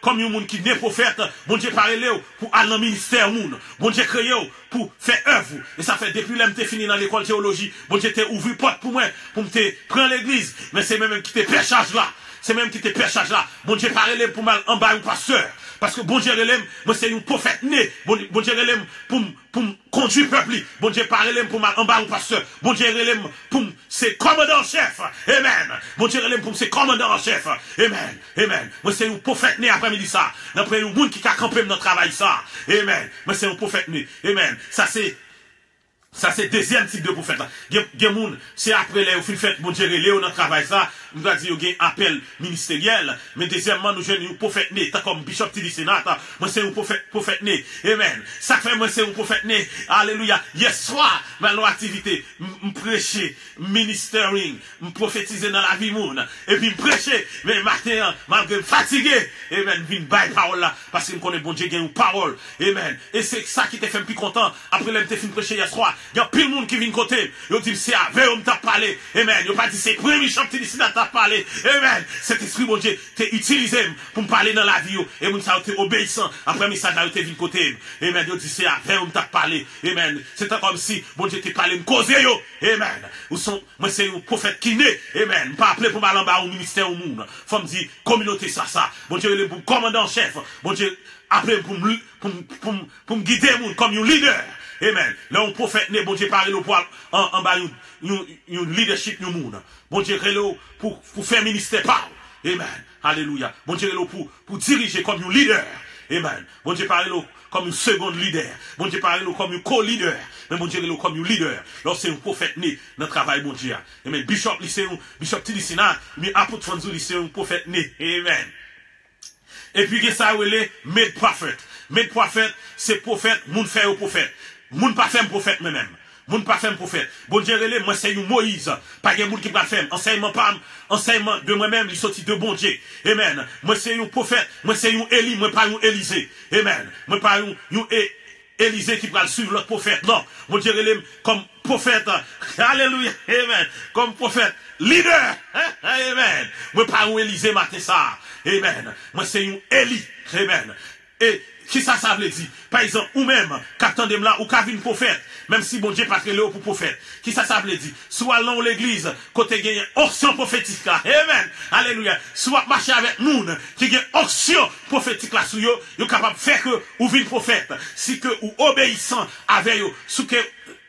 comme un monde qui n'est prophète, bon Dieu parle pour aller dans le ministère monde. Bon Dieu créé pour faire œuvre. Et ça fait depuis que fini dans l'école théologie, bon Dieu t'a ouvert porte pour moi pour me prendre l'église. Mais c'est même qui te perchage là. C'est même qui te perchage là. Bon Dieu parle pour mal en bas ou pasteur. Parce que bon Dieu relève, moi c'est un prophète né. Bon, Dieu relève pour, pour conduire le peuple. Bon Dieu parle pour mal en bas ou pasteur. Bon Dieu relève pour c'est commandant chef. Amen. Bon Dieu relève pour c'est commandant chef. Amen. Amen. Moi c'est un prophète né après-midi ça. D'après un monde qui a campé dans le travail ça. Amen. Moi c'est un prophète né. Amen. Ça c'est ça, c'est deuxième type de prophète. Gen c'est après les fin fait, bon Dieu, les dans travail ça, nous avons dit, il y a un appel ministériel. Mais deuxièmement, nous avons un prophète né, comme Bishop Tidi Sénat, moi c'est un prophète, prophète né. Amen. Ça fait, moi c'est un prophète né. Alléluia. Hier soir, ma activité, me prêcher, ministering, me prophétiser dans la vie monde. Et puis me prêcher, mais matin, malgré fatigué, amen, vin bail parole là, parce que me connaît bon Dieu, il une parole. Amen. Et c'est ça qui te fait plus content. Après, te fin prêcher hier soir. Il y a pile de monde qui vient côté. Ils dit c'est avec on t'a parlé. Amen. Ils pas dit c'est premier chant ici t'a parlé. Amen. Cet esprit bon Dieu t'es utilisé pour me parler dans la vie et mon ça t'es obéissant. Après message là t'es venu côté. Amen. Ils dit c'est avec on t'a parlé. Amen. C'est comme si bon Dieu t'es parlé me causer. Amen. Ou sont moi c'est un prophète qui naît. Amen. Pas appelé pour m'aller en bas au ministère au monde. Faut me dire communauté ça ça. Bon Dieu il est pour commandant chef. Bon Dieu appelé pour me pour, pour me guider comme un leader. Amen. Là, un prophète né, bon Dieu parle pour en, en bas, un leadership nous monde. Bon Dieu pour, pour faire ministère par. Amen. Alléluia. Bon Dieu pour, pour diriger comme un leader. Amen. Bon Dieu parle comme un second leader. Bon Dieu parle comme un co-leader. Mais bon Dieu comme un leader. Lorsque c'est un prophète né dans le travail, bon Dieu. Amen. Bishop, un, Bishop Tidisina, mais apôtre Franzou, c'est un prophète né. Amen. Et puis, qu'est-ce que ça, made prophet. Made prophet, c'est prophète, moun fait au prophète. Moun pas faire prophète moi-même. Moun pas faire prophète. Bon Dieu relé, moi c'est Moïse. Pas de moun qui pas faire. Enseignement pas, enseignement de moi-même, il sorti de bon Dieu. Amen. Moi c'est un prophète. Moi c'est un Élie, moi pas un Élisée. Amen. Moi pas un, Élisée qui va suivre l'autre prophète. Non. Mon Dieu relé comme prophète. *laughs* Alléluia. Amen. Comme prophète. Leader. *laughs* Amen. Moi pas un Élisée matin. Amen. Moi c'est un Élie. Amen. Et qui ça, ça veut dire? Par exemple, ou même, de là, ou une prophète, même si bon Dieu pas créé pour prophète. Qui ça, ça veut dire? Soit là l'église, côté gagne option prophétique là. Amen. Alléluia. Soit marcher avec moun, qui gagne option prophétique là, sous yo, yo capable faire que, ou prophète. Si que, ou obéissant avec yo, sous que,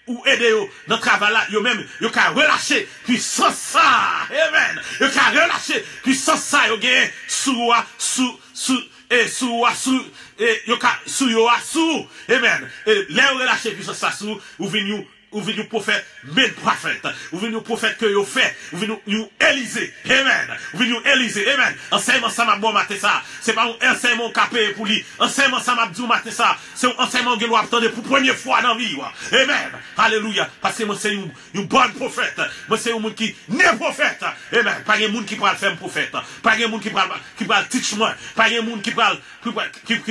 ou aider yo dans le travail là, yo même, yo ka relâcher, puis sans ça, amen, yo ka relâcher, puis sans ça, yo gagne sous, sous, sous, E sou asou, e yo ka, sou yo asou. Amen. E le ou relache pwisans sa sou, ou vin yon ou venu prophète, mais prophète, ou venu prophète que yo fait, ou venu nous Élysée, amen, ou venu Élysée, amen, enseignement ça m'a bon matin ça, c'est pas un enseignement capé pour lui, enseignement ça m'a dit matin ça, c'est un enseignement que nous attendre pour première fois dans la vie, amen, alléluia, parce que moi c'est une bonne prophète, moi c'est un monde qui n'est prophète, amen, pas un monde qui parle faire prophète, pas un monde qui parle, qui parle teach moi, pas un monde qui parle, qui,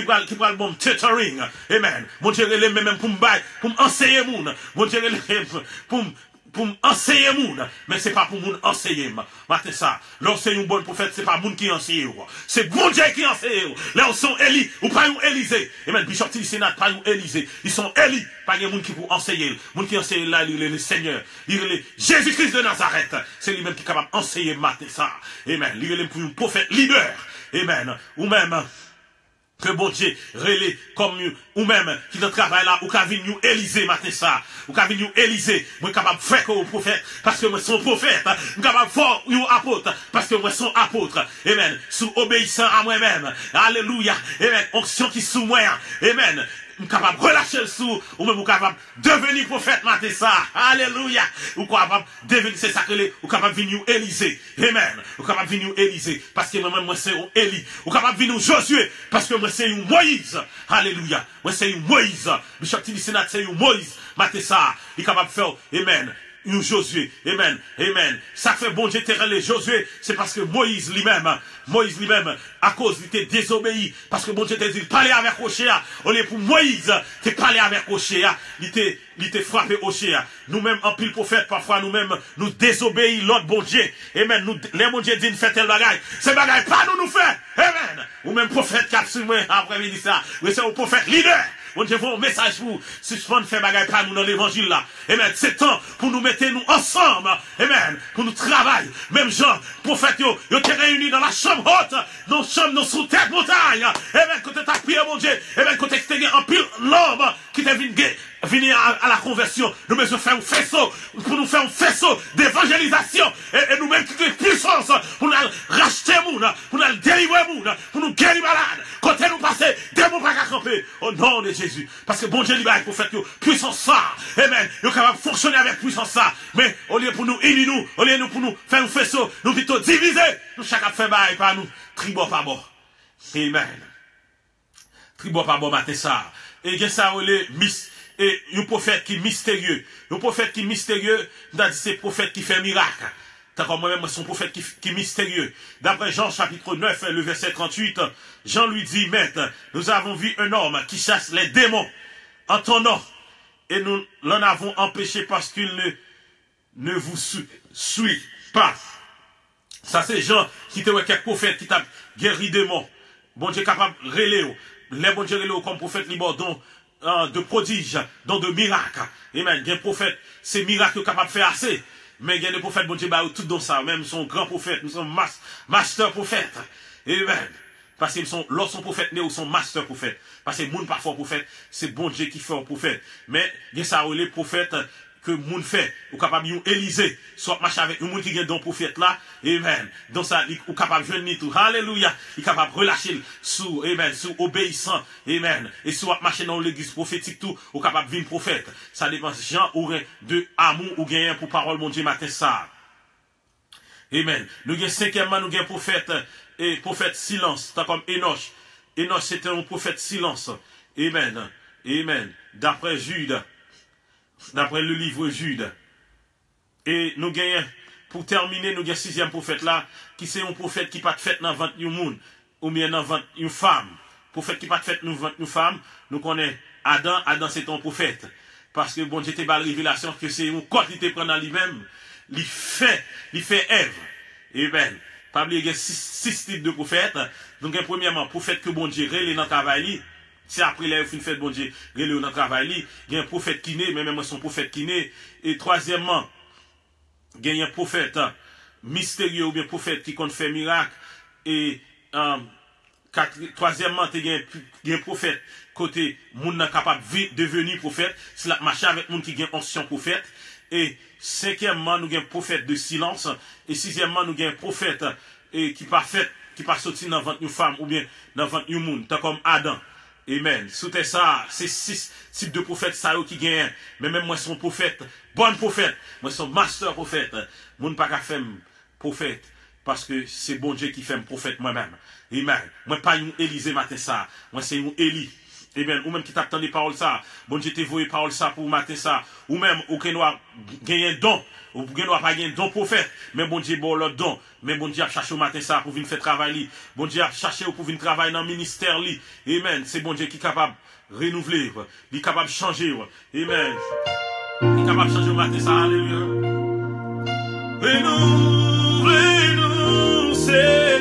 parle, qui parle bon tutoring, amen, mon Dieu, même pour me pour m'enseigner mon Dieu, pour pour enseigner moun, mais c'est pas pour moun enseigner. Matin ça, l'enseigne un bon prophète, c'est pas moun qui enseigne. C'est bon Dieu qui enseigne. Là, ils sont Élie, ou pas un Élysée. Et même, Bishop du Sénat, pas un Élysée. Ils sont Élie, pas un moun qui pour enseigner. Moun qui enseigne là, il est le Seigneur. Il est Jésus-Christ de Nazareth. C'est lui-même qui est capable d'enseigner matin ça. Amen. Il est pour un prophète leader. Amen. Ou même, que bon Dieu relais comme ou même qui te travaille là ou qu'a venir Élysée matin ça. Ou qu'a venir Élysée moi capable de faire comme prophète parce que moi son prophète. Moi capable de faire un apôtre parce que moi son apôtre. Amen. Sous obéissant à moi-même. Alléluia. Amen. Onction qui sous moi. Amen capable de relâcher le sou, ou même capable de devenir prophète matin ça. Alléluia. Ou capable de devenir, c'est ça ou capable de venir Élysée. Amen. Ou capable de venir Élysée. Parce que moi-même, moi, c'est un Élie. Ou capable de venir Josué. Parce que moi, c'est un Moïse. Alléluia. Moi, c'est un Moïse. Bishop Tili Sénat, c'est un Moïse. Matin ça. Il capable de faire, Amen un Josué. Amen. Amen. Ça fait bon Dieu les Josué, c'est parce que Moïse lui-même, Moïse lui-même, à cause il était désobéi, parce que bon Dieu t'a dit, parler avec Ochéa. On est pour Moïse, t'es parlé avec Ochéa. Il était, il était frappé Ochéa. Nous-mêmes, en pile prophète, parfois nous-mêmes, nous désobéissons l'autre bon Dieu. Amen. Les bon Dieu disent, fait tel bagaille. C'est bagaille, pas nous nous fait. Amen. Ou même prophète qui a après-midi ça. Mais c'est un prophète leader. On Dieu un message pour suspendre faire bagaille nous dans l'évangile là. Amen. C'est temps pour nous mettre nous ensemble. Amen. Pour nous travailler. Même Jean, prophète, yo, yo été réunis dans la chambre haute, dans la chambre, dans sous tête montagne. Amen. Quand tu as prié, mon Dieu. Amen. Quand tu as en pile l'homme qui t'a venu venir à, la conversion, nous mettons faire un faisceau, pour nous faire un faisceau d'évangélisation, et, nous mettons toute puissance pour nous racheter moun, pour nous délivrer moun, pour nous guérir malade, quand nous passer, démons pas camper, au nom de Jésus. Parce que bon Dieu libère pour faire puissance ça, amen, nous capable de fonctionner avec puissance ça, mais au lieu pour nous unir nous, au lieu pour nous faire un faisceau, nous plutôt diviser, nous chacun fait bail par nous, tribo pas bon. Amen. Tribo pas bon matin ça. Et ça, les miss et un prophète qui est mystérieux. Un prophète qui est mystérieux, c'est un prophète qui fait miracle. Comme moi-même, un prophète qui, est mystérieux. D'après Jean chapitre 9, le verset 38, Jean lui dit, Maître, nous avons vu un homme qui chasse les démons en ton nom. Et nous l'en avons empêché parce qu'il ne, ne vous suit pas. Ça, c'est Jean qui était quelques prophètes qui t'a guéri démons. Bon Dieu capable de. Les bon Dieu comme prophète euh, de prodiges, dans de miracles. Amen. C'est miracle capable de faire assez. Mais il y a des prophètes, bon Dieu, bah, tout dans ça. Même son grand prophète, nous sommes master prophètes. Amen. Parce qu'ils sont, lorsqu'on prophète né ou son master prophète. Parce que moun parfois prophète, c'est bon Dieu qui fait un prophète. Mais, il y a ça, les prophètes, ke moun fè, ou kapab yon elize, sop mache avèk yon moun ki gen don pou fèt la, amen, don sa, ou kapab jwen nitou, halelouya, yon kapab relache sou, amen, sou obeysan, amen, e sou ap mache nan l'eglis profetik tou, ou kapab vin profet, sa depan jan ou ren de amou ou genyen pou parol moun di maten sa. Amen, nou gen senkèman nou gen profet, e profet silans, ta kom Enoch, Enoch se te yon profet silans, amen, amen, dapre Jude, d'après le livre Jude. Et nous gagnons, pour terminer, nous gagnons sixième prophète là, qui c'est un prophète qui pas fait dans 21 monde, ou bien dans 21 femme. Prophète qui pas fait dans 21 femme, nous connaissons Adam, Adam c'est un prophète. Parce que bon Dieu t'a la révélation que c'est un corps qui te dans lui-même, il fait, il fait Ève. Et ben, pas oublier, il y a six, types de prophètes. Donc, premièrement, prophète que bon Dieu relève dans le travail, Se apre la yo fin fèt bon diye, rele yo nan travay li, gen profet kine, men men mwen son profet kine. E troasyèmman, gen yon profet misterye ou bien profet ki kon fè mirak. E um, troasyèmman, te gen, gen profet kote moun nan kapap deveni profet. Se la macha avèk moun ki gen ansyon profet. E senkèmman nou gen profet de silans. E sisyèmman nou gen profet e, ki pa fèt, ki pa soti nan vant yon fam ou bien nan vant yon moun. Ta kom Adan. Amen. C'était ça, c'est six types de prophètes ça qui gagnent. Mais même moi, un prophète, bon prophète. Moi, un master prophète. Moi, pas qu'à faire prophète. Parce que c'est bon Dieu qui fait un prophète moi-même. Amen. Moi, pas une Élysée matin ça. Moi, c'est une Élie. Eh Amen. Ou menm ki tap tan de parol sa. Bon jete voye parol sa pou maten sa. Ou menm ou ken wap genyen don. Ou gen wap bon bon, bon a genyen don profet. Men bon jete bo lor don. Men bon jete ap chache ou maten sa pou vin fè travay li. Bon jete ap chache ou pou vin travay nan minister li. Amen. Se bon jete ki kapab renouvle. Li kapab chanje. Amen. Li kapab chanje ou maten sa. Aleluya. Renouvle nou se.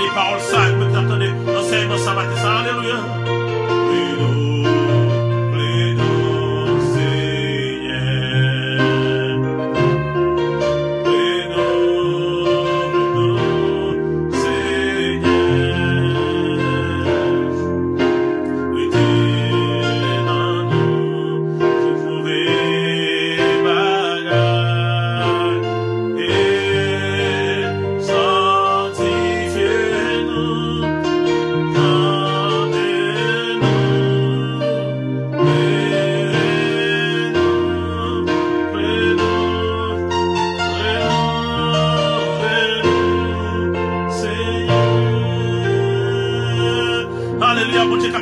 Des paroles t'attend des enseignements ça matin ça. Alléluia.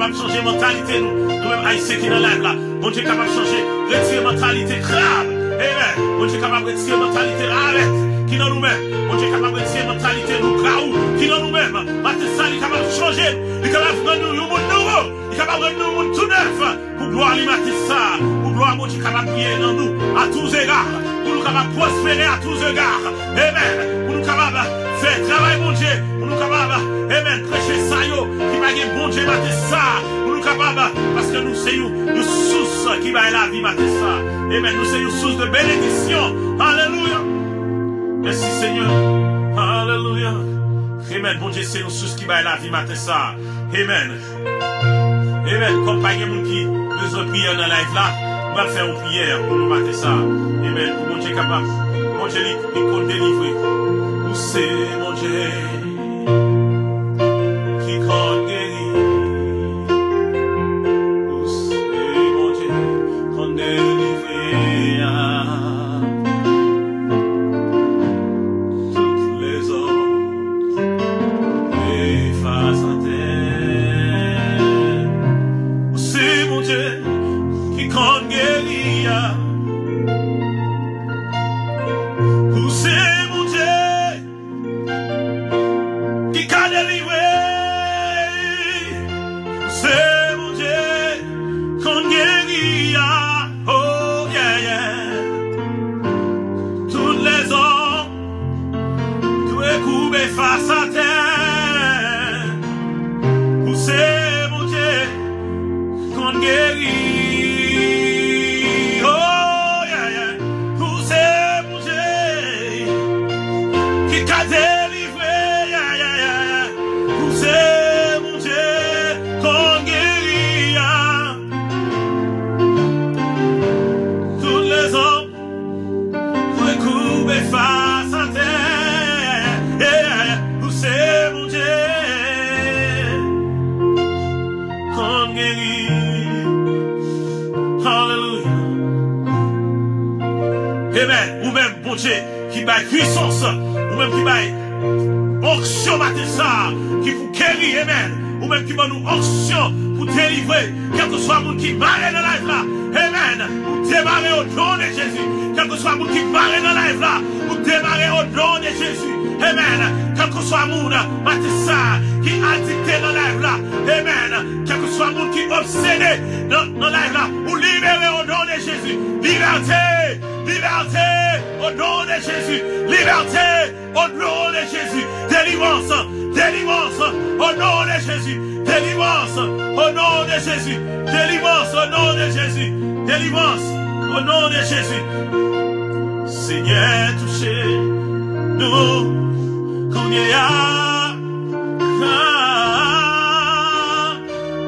Dieu capable de changer mentalité, nous, nous-mêmes haïtiens qui dans live là. Mon Dieu capable de changer, retirer mentalité crabe. Amen. Mon Dieu capable de retirer mentalité arrête qui dans nous-mêmes. Mon Dieu capable de retirer mentalité nous graou qui dans nous-mêmes. Maintenant, ça, il est capable de changer. Il est capable de nous un monde nouveau. Il est capable de nous tout neuf. Pour gloire à matin ça. Pour gloire, mon Dieu capable de briller dans nous à tous égards. Pour nous capable de prospérer à tous égards. Amen. Pour nous capable de faire travail, mon pou nou kapaba, amen, eh preche sa yo, ki pa gen bon dje mate sa, pou nou kapaba, paske nou se yo, yo sous ki ba e la vi mate sa, amen, eh nou se yo sous de benedisyon, aleluya, mersi Seigneur, aleluya, amen, eh bon dje se yo sous ki ba e la vi mate sa, amen, amen, kompanyen moun ki, bezon priye nan live la, mwen fè ou priye pou nou mate sa, amen, pou bon dje kapaba, bon dje li kon delivre, ou se mon dje, Hallelujah. Amen. Ou même, bon Dieu, qui baille puissance, ou même qui baille onction matin ça, qui vous guérit, amen. Ou même qui va nous onction pour délivrer, quel que soit le qui marre dans la life là, amen. Pour démarrer au nom de Jésus, quel que soit le qui marre dans la life là, pour démarrer au nom de Jésus, amen. Quel que soit matin ça, qui a dicté dans la là, amen. Quel que soit monde qui obsédé dans, dans là, pour libérer au nom de Jésus, liberté, liberté, au nom de Jésus, liberté, au nom de Jésus, délivrance, délivrance, au nom de Jésus, délivrance, au nom de Jésus, délivrance, au nom de Jésus, délivrance, au nom de Jésus. Seigneur, touchez-nous, qu'on y a. Ah,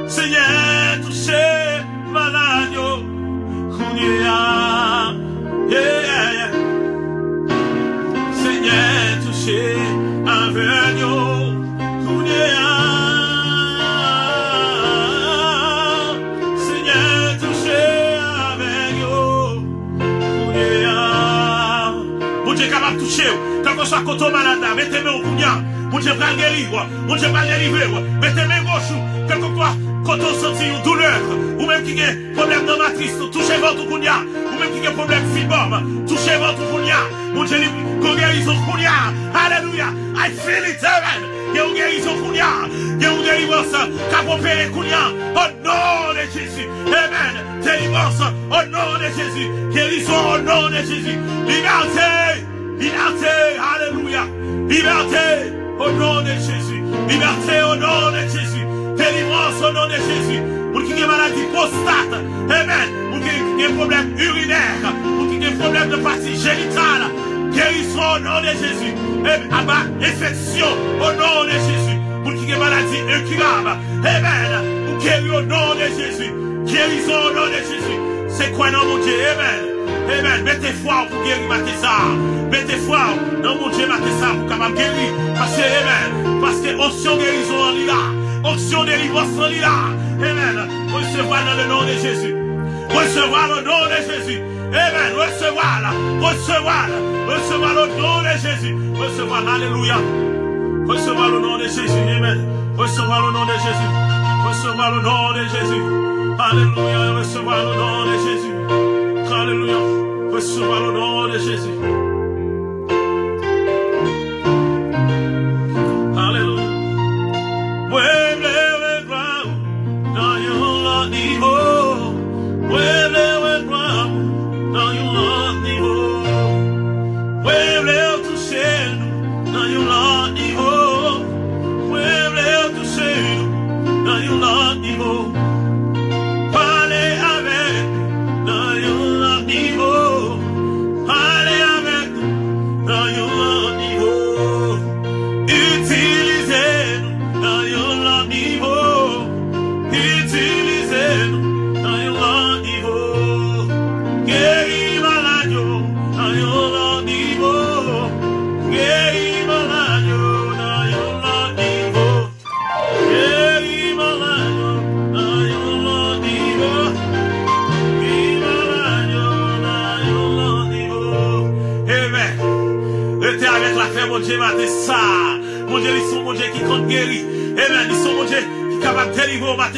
Seigneur, touchez malade, qu'on y a. Yeah, yeah. Seigneur, touchez koto malade, là, mettez-moi au kounya. Mon Dieu va guérir. Mon Dieu va délivrer. Mettez-moi gauche. Quand on senti une douleur. Ou même qui a problème de matrice. Touchez votre kounya. Ou même qui a problème fibrom. Touchez votre kounya. Mon Dieu, qu'on guérison kounya. Alléluia. I feel it, amen. Il y a une guérison kounya. Il y a une délivrance. Qu'a opéré kounya. Au nom de Jésus. Amen. Délivrance. Au nom de Jésus. Guérison au nom de Jésus. Liberté. Liberté. Alléluia. Liberté. Au nom de Jésus. Liberté au nom de Jésus. Délivrance au nom de Jésus. Pour qui a maladie prostate. Amen. Pour qui a problème urinaire. Pour qui a problème de partie génitale. Guérison au nom de Jésus. Amen. Abat, infection au nom de Jésus. Pour qui a maladie incurable. Amen. Pour guérir au nom de Jésus. Guérison au nom de Jésus. C'est quoi non mon Dieu? Amen. Amen. Mettez foi pour guérir Matessa. Mettez foi dans mon Dieu Matessa pour capable guérir. Parce que, Amen. Parce que option guérison en lila. Option délivrance en lila. Amen. Recevoir dans le nom de Jésus. Recevoir le nom de Jésus. Amen. Recevoir là. Recevoir là. Recevoir le nom de Jésus. Recevoir. Alléluia. Recevoir le nom de Jésus. Amen. Recevoir le nom de Jésus. Recevoir le nom de Jésus. Alléluia. Recevoir le nom de Jésus. Alléluia. Recevoir le nom de Jésus.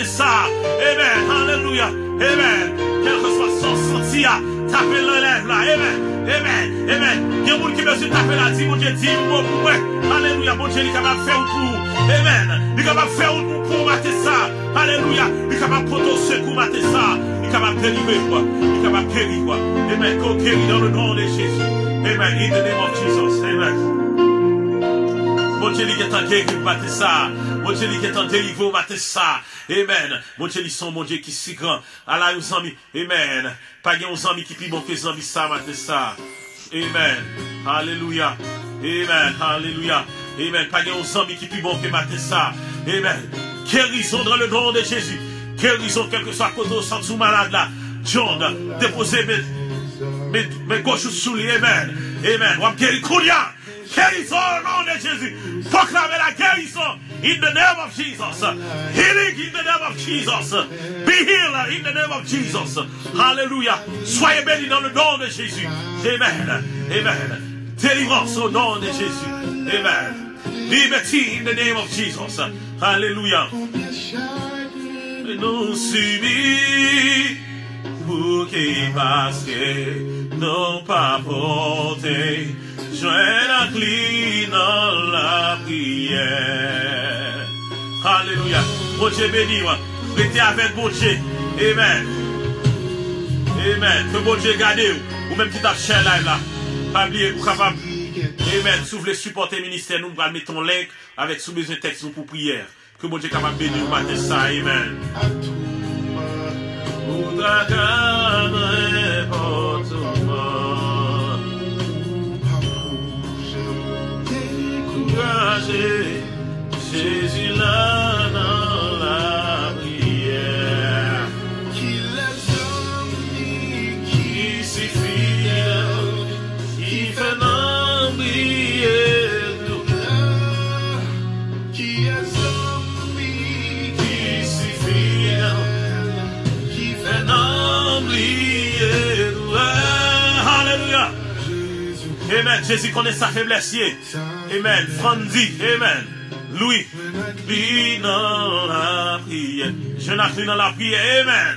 Ça. Amen. Alléluia. Amen. Quel que soit son senti, tapez le lèvre là. Amen. Amen. Amen. Il y a des qui veulent taper là. Dis mon Dieu, dis moi pour. Alléluia. Mon Dieu, il est capable de faire coup. Amen. Il est capable de faire coup pour matin. Alléluia. Il est capable de secours. Il est capable de délivrer quoi. Il est capable de guérir quoi. Amen. Qu'on guérit dans le nom de Jésus. Amen. In the name of Jesus. Amen. Mon Dieu, il est en guérir. Mon Dieu, il est en délivrer, matin ça. Amen. Mon Dieu, ils sont mon Dieu qui si grand. Allah, nous amis. Amen. Pas nos amis qui plus bon que les amis ça, matin ça. Amen. Alléluia. Amen. Alléluia. Amen. Pas nos amis qui plus bon que matin ça. Amen. Guérison dans le nom de Jésus. Guérison, quel que soit côté au centre sous malade là. John, déposez mes, mes, mes gauches sous lui. Amen. Amen. Guérison au nom de Jésus. Proclamez la guérison in the name of Jesus. Healing in the name of Jesus. Be healed in the name of Jesus. Hallelujah. Soyez bénis dans le nom de Jésus. Amen. Amen. Délivrance au nom de Jésus. Amen. Liberty in the name of Jesus. Hallelujah. Pour non pas joint clé dans la prière. Alléluia. Mon Dieu béni. Restez avec mon Dieu. Amen. Amen. Que mon Dieu garde ou même qui t'a cher live là. Pas oublier, ou capable. Amen. Si vous voulez supporter le ministère, nous allons mettre un avec sous besoin de texte pour prière. Que mon Dieu capable de bénir ou matin ça. Amen. Voudra Décourager Jésus là Amen. Jésus connaît sa faiblesse. Amen. Franzi. Amen. Louis. Lui dans la prière. Jonathan dans la prière. Amen.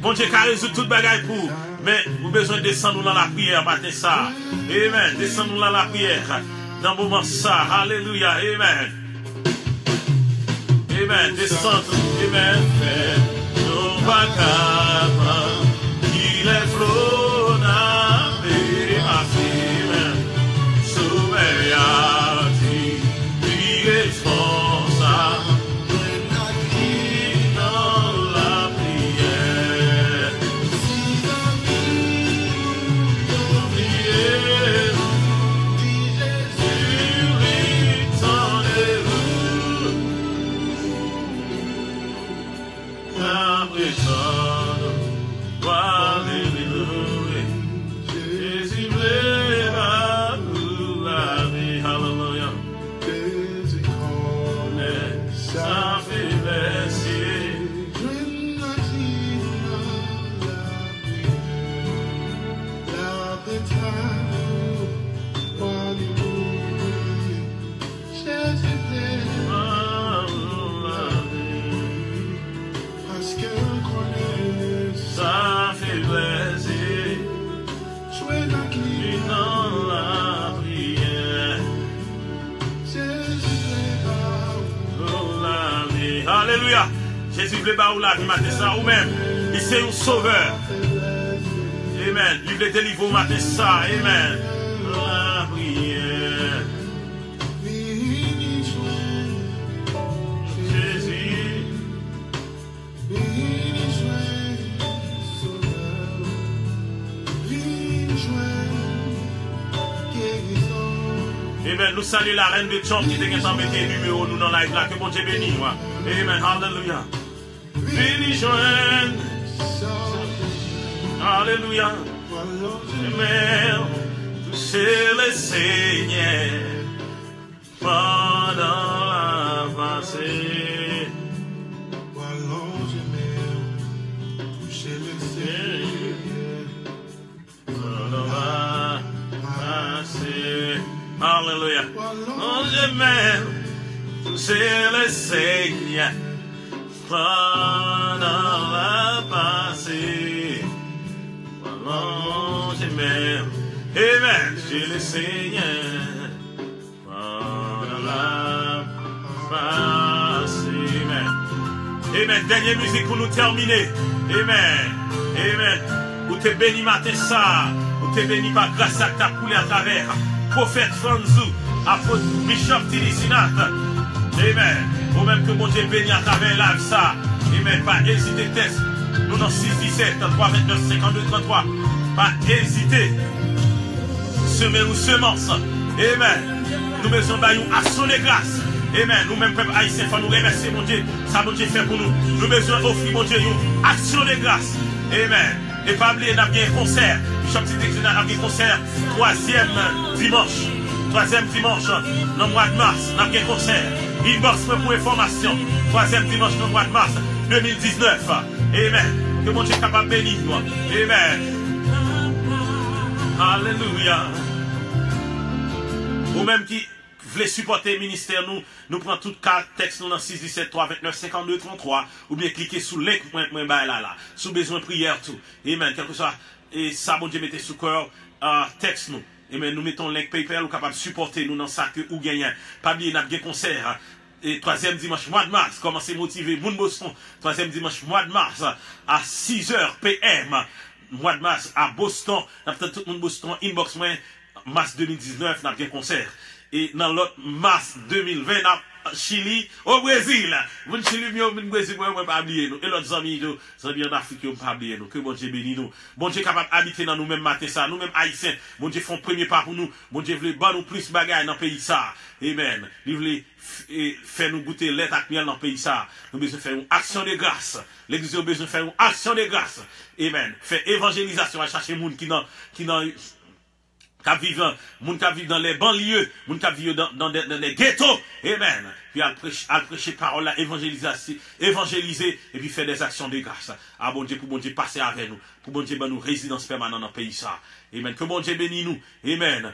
Bon Dieu qui a résolu toute bagaille pour. Mais vous besoin de descendre dans la prière ça. Amen. Descendre dans la prière. Dans le moment ça. Alléluia. Amen. Amen. Descendre. Amen. La vie matin ça ou même. Il c'est un sauveur. Amen. Il veut délivrer matin ça. Amen. La. Jésus. Amen. Nous saluons la reine de Tchon qui était en mettre numéro nous dans la là. Que bon Dieu bénisse. Amen. Hallelujah. Béni joindre. Alléluia. Amen. Toucher le Seigneur pendant la passée. Toucher le Seigneur pendant la passée. Alléluia. Oh, j'aime toucher le Seigneur Seigneur la passée. Amen. Amen. Dernière musique pour nous terminer. Amen. Amen. Ou te béni matin ça. Ou te béni par grâce à ta coulé à travers. Prophète Franzou. Apôtre Bishop Tilisinat. Amen. Ou même que mon Dieu béni à travers l'âme ça. Amen. Pas hésiter, test. Nous dans 6, 17, 33, 29, 52, 33. Pas hésiter. Semer ou semence. Amen. Nous besoin d'une action de grâce. Amen. Nous-mêmes, peuple haïtien, faut nous remercier, mon Dieu. Ça, mon Dieu, fait pour nous. Nous besoin d'offrir, mon Dieu, une action de grâce. Amen. Et pas oublier, nous avons un concert. Bishop Tite, nous avons un concert. Troisième dimanche. Troisième dimanche, dans le mois de mars, nous avons un concert. Inbox pour information. Troisième dimanche, dans le mois de mars 2019. Amen. Que mon Dieu est capable de bénir. Amen. Alléluia. Ou même qui voulez supporter le ministère, nous, nous prenons toutes quatre textes nous dans 6, 17, 3, 29, 52, 33, ou bien cliquez sur le link, moi, là, là, sous besoin de prière, tout. Amen. Quelque chose, et ça, bon Dieu, mettez sous cœur, euh, texte nous. Amen. Nous mettons le link PayPal, ou capable de supporter nous dans ça que ou gagnant. Pas bien, nous avons un concert. Et troisième dimanche, mois de mars, commencez à motiver, Moun Boston, troisième dimanche, mois de mars, à 6 h PM, mois de mars, à Boston, tout le monde Boston, inbox moi, mars 2019, nous avons un concert. Et dans l'autre mars 2020, dans Chili, au Brésil. Vous Chili, mieux, au Brésil, moi, pas oublier nous. Et l'autre amis, nous, amis en Afrique, nous pas oublier nous. Que bon Dieu bénisse nous. Bon Dieu capable d'habiter dans nous-mêmes matin ça, nous-mêmes haïtiens. Bon Dieu font premier pas pour nous. Bon Dieu voulait bon nous plus bagaille dans pays ça. Amen. Il voulait faire nous goûter l'air miel dans pays ça. Nous besoin faire une action de grâce. L'église a besoin faire une action de grâce. Amen. Faire évangélisation à chercher monde qui dans, qui dans, qui vivent, moun qui vivent dans les banlieues, moun qui vivent dans, dans, les ghettos. Amen. Puis à prêcher, prêcher parole, évangéliser, évangéliser, et puis faire des actions de grâce. Ah bon Dieu, pour bon Dieu passer avec nous, pour bon Dieu, ben nous résidence permanente dans le pays ça. Amen. Que bon Dieu bénisse nous. Amen.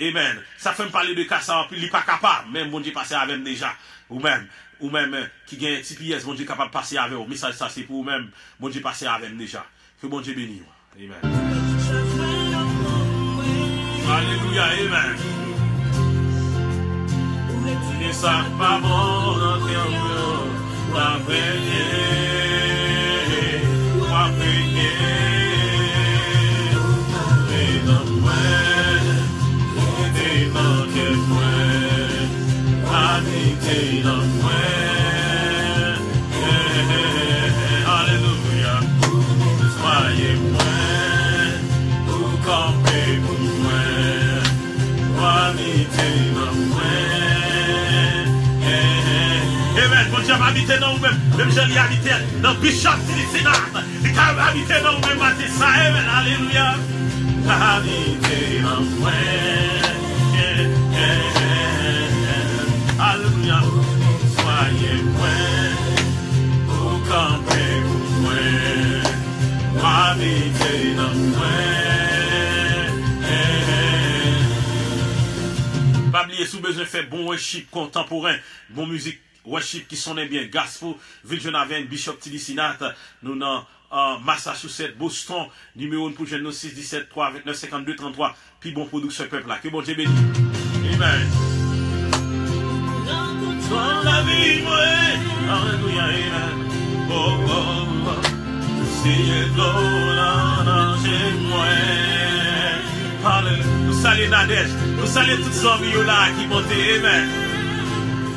Amen. Ça fait me parler de cas, ça, il n'est pas capable. Même bon Dieu passer avec nous déjà. Ou même, ou même, euh, qui gagne petit pièce, bon Dieu capable de passer avec vous. Message ça, c'est pour vous-même. Bon Dieu passer avec nous déjà. Que bon Dieu bénisse nous. Amen. Alléluia, Amen. Et ça, Habiter dans vous-même. Même je l'ai habité dans Bishop va habiter dans vous-même. Matin ça. Amen. Alléluia. Habiter dans moi. Alléluia. Soyez moi. Vous campez pour moi. Habiter dans moi. Pas oublier sous besoin de faire bon worship contemporain, bon musique worship qui sonne bien, gospel, Aven, Bishop Tilly Sinat, nous dans Massachusetts, Boston, numéro 1 pour jeune 6 17 3 29 52 33, puis bon production peuple là. Que bon Dieu bénisse. Amen. Alléluia, Amen. Oh, oh, oh. Nous saluons Nadège. Nous saluons tous les amis qui montent. Amen.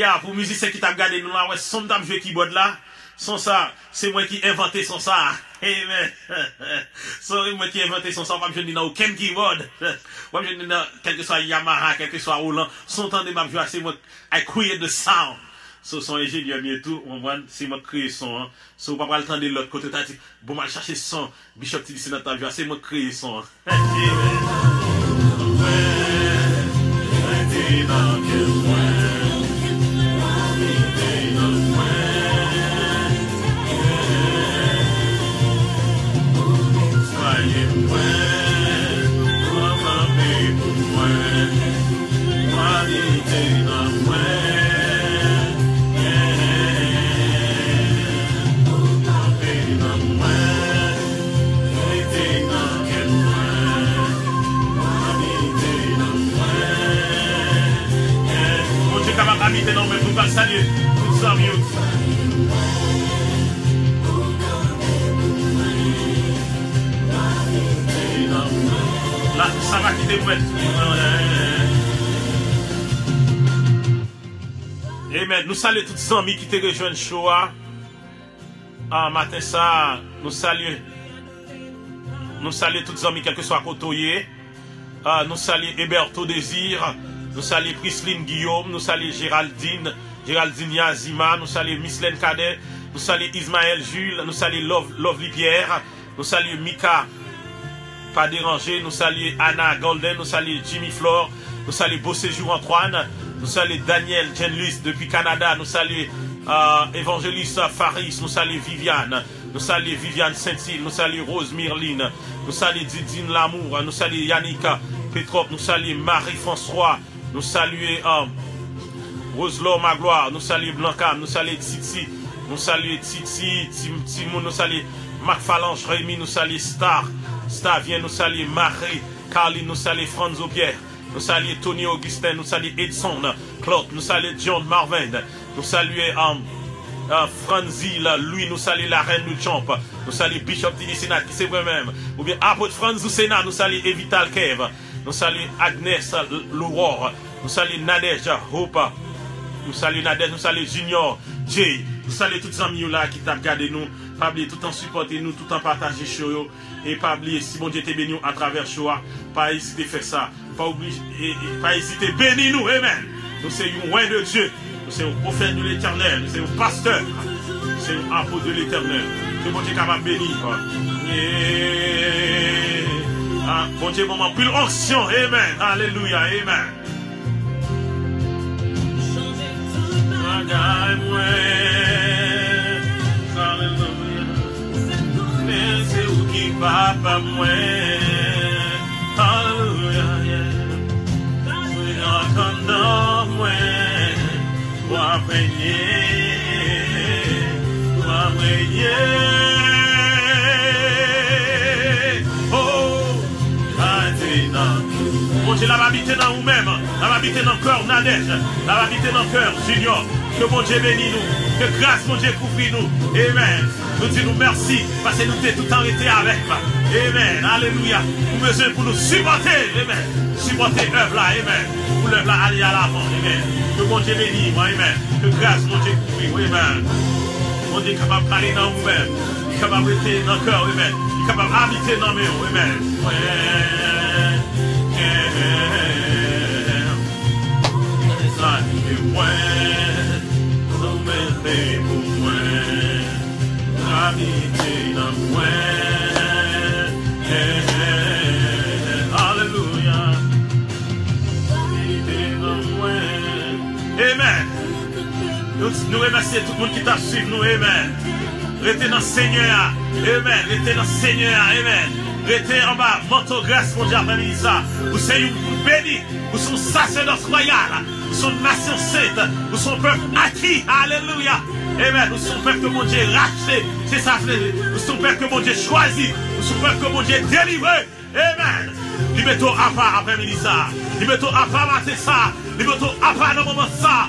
Ya, pou mizise ki tap gade nou la, wè, son tap jwe keyboard la, son sa, se mwen ki inventè son sa. Hey men, son mwen ki inventè son sa, wè mwen jwen di nan ouken keyboard. Wè mwen jwen di nan, kelke so a Yamaha, kelke so a Olan, son tan de mwen jwa, se mwen, I create the sound. So son eje diyo miye tou, mwen, se mwen kreye son an. So wap wale tan de lot kote ta ti, bon man chache son, bishop ti disi nan ta jwa, se mwen kreye son an. Hey men, mwen, mwen di nan ke mwen. Même, nous les amis. Là, ça va quitter pour. Amen. Nous saluons tous les amis qui te rejoignent Shoah. Ah, matin ça, nous saluons. Nous saluons tous les amis, quel que soit côtoyé. Ah, nous saluons Héberto Désir. Nous saluons Prisline Guillaume. Nous saluons Géraldine. Géraldine Yazima. Nous saluons Mislaine Cadet. Nous saluons Ismaël Jules. Nous saluons Love, Lovely. Nous saluons Mika pas dérangé. Nous saluons Anna Golden, nous saluons Jimmy Flore, nous saluons Beau Séjour Antoine, nous saluons Daniel Jenlus depuis Canada, nous saluons euh, Évangéliste Faris, nous saluons Viviane, nous saluons Viviane Saint-Île, nous saluons Rose Myrline, nous saluons Didine Lamour, nous saluons Yannick Petrop, nous saluons Marie-François, nous saluons euh, Roselor Magloire, nous saluons Blanca, nous saluons Titi, nous saluons Titi, Tim- Timon, nous saluons Marc Phalange, Rémi, nous saluons Star, Star vient nous saluer Marie, Carly nous saluer Franzo Pierre, nous saluer Tony Augustin, nous saluer Edson, Claude, nous saluer John Marvin, nous saluer um, uh, Franzi, Louis, nous saluons la reine du champ. Nous saluons Bishop Tini Sénat, qui c'est vrai-même. Ou bien apôtre Franz du nous saluons Evital Kev. Nous saluons Agnès Louror. Nous saluons Nadège Hope. Nous saluons Nadège, nous saluons Junior Jay. Nous saluons tous les amis là qui t'ont regardé nous. Pas oublier tout en supporter nous, tout en partager show. Et pas oublier si bon Dieu t'est béni à travers choix. Pas hésiter à faire ça. Pas oublier, et, pas hésiter bénir nous. Amen. Nous sommes loin de Dieu. Nous sommes prophètes de l'éternel. Nous sommes pasteurs. Nous sommes apôtres de l'éternel. Que bon Dieu capable bénir. Ah, bon Dieu, moment, plus onction. Amen. Alléluia. Amen. Dieu, la va habiter dans vous-même. La va dans le cœur Nadège. La va dans le cœur Junior. Que mon Dieu bénisse nous. Que grâce, mon Dieu, couvre nous. Amen. Nous disons merci parce que nous t'es tout arrêté avec. Amen. Alléluia. Nous besoin pour nous supporter. Amen. Supporter l'œuvre là. Amen. Pour l'œuvre là aller à l'avant. Amen. Que mon Dieu bénisse moi. Amen. Que grâce, mon Dieu, couvre. Amen. Mon Dieu capable de parler dans vous-même. Capable de rester dans le cœur. Amen. Capable d'habiter dans nous. Amen. Ouais. Ouais. Nous, nous remercions tout le monde qui t'a suivi, nous, Amen. Restez dans le Seigneur, Amen. Restez dans le Seigneur, Amen. Restez en bas, manteau grâce, mon Dieu, après ça. Vous êtes béni, vous êtes sacerdoce royal. Nous sommes nation sainte. Nous sommes peuple acquis. Alléluia. Amen. Nous sommes peuple que mon Dieu racheté. C'est ça. Nous sommes peuple que mon Dieu choisi. Nous sommes peuple que mon Dieu délivré. Amen. Libère-toi à part après-midi ça. Libère-toi à part matin ça. Libère-toi à part dans le moment ça.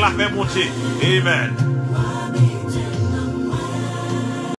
la paix, mon Dieu. Amen.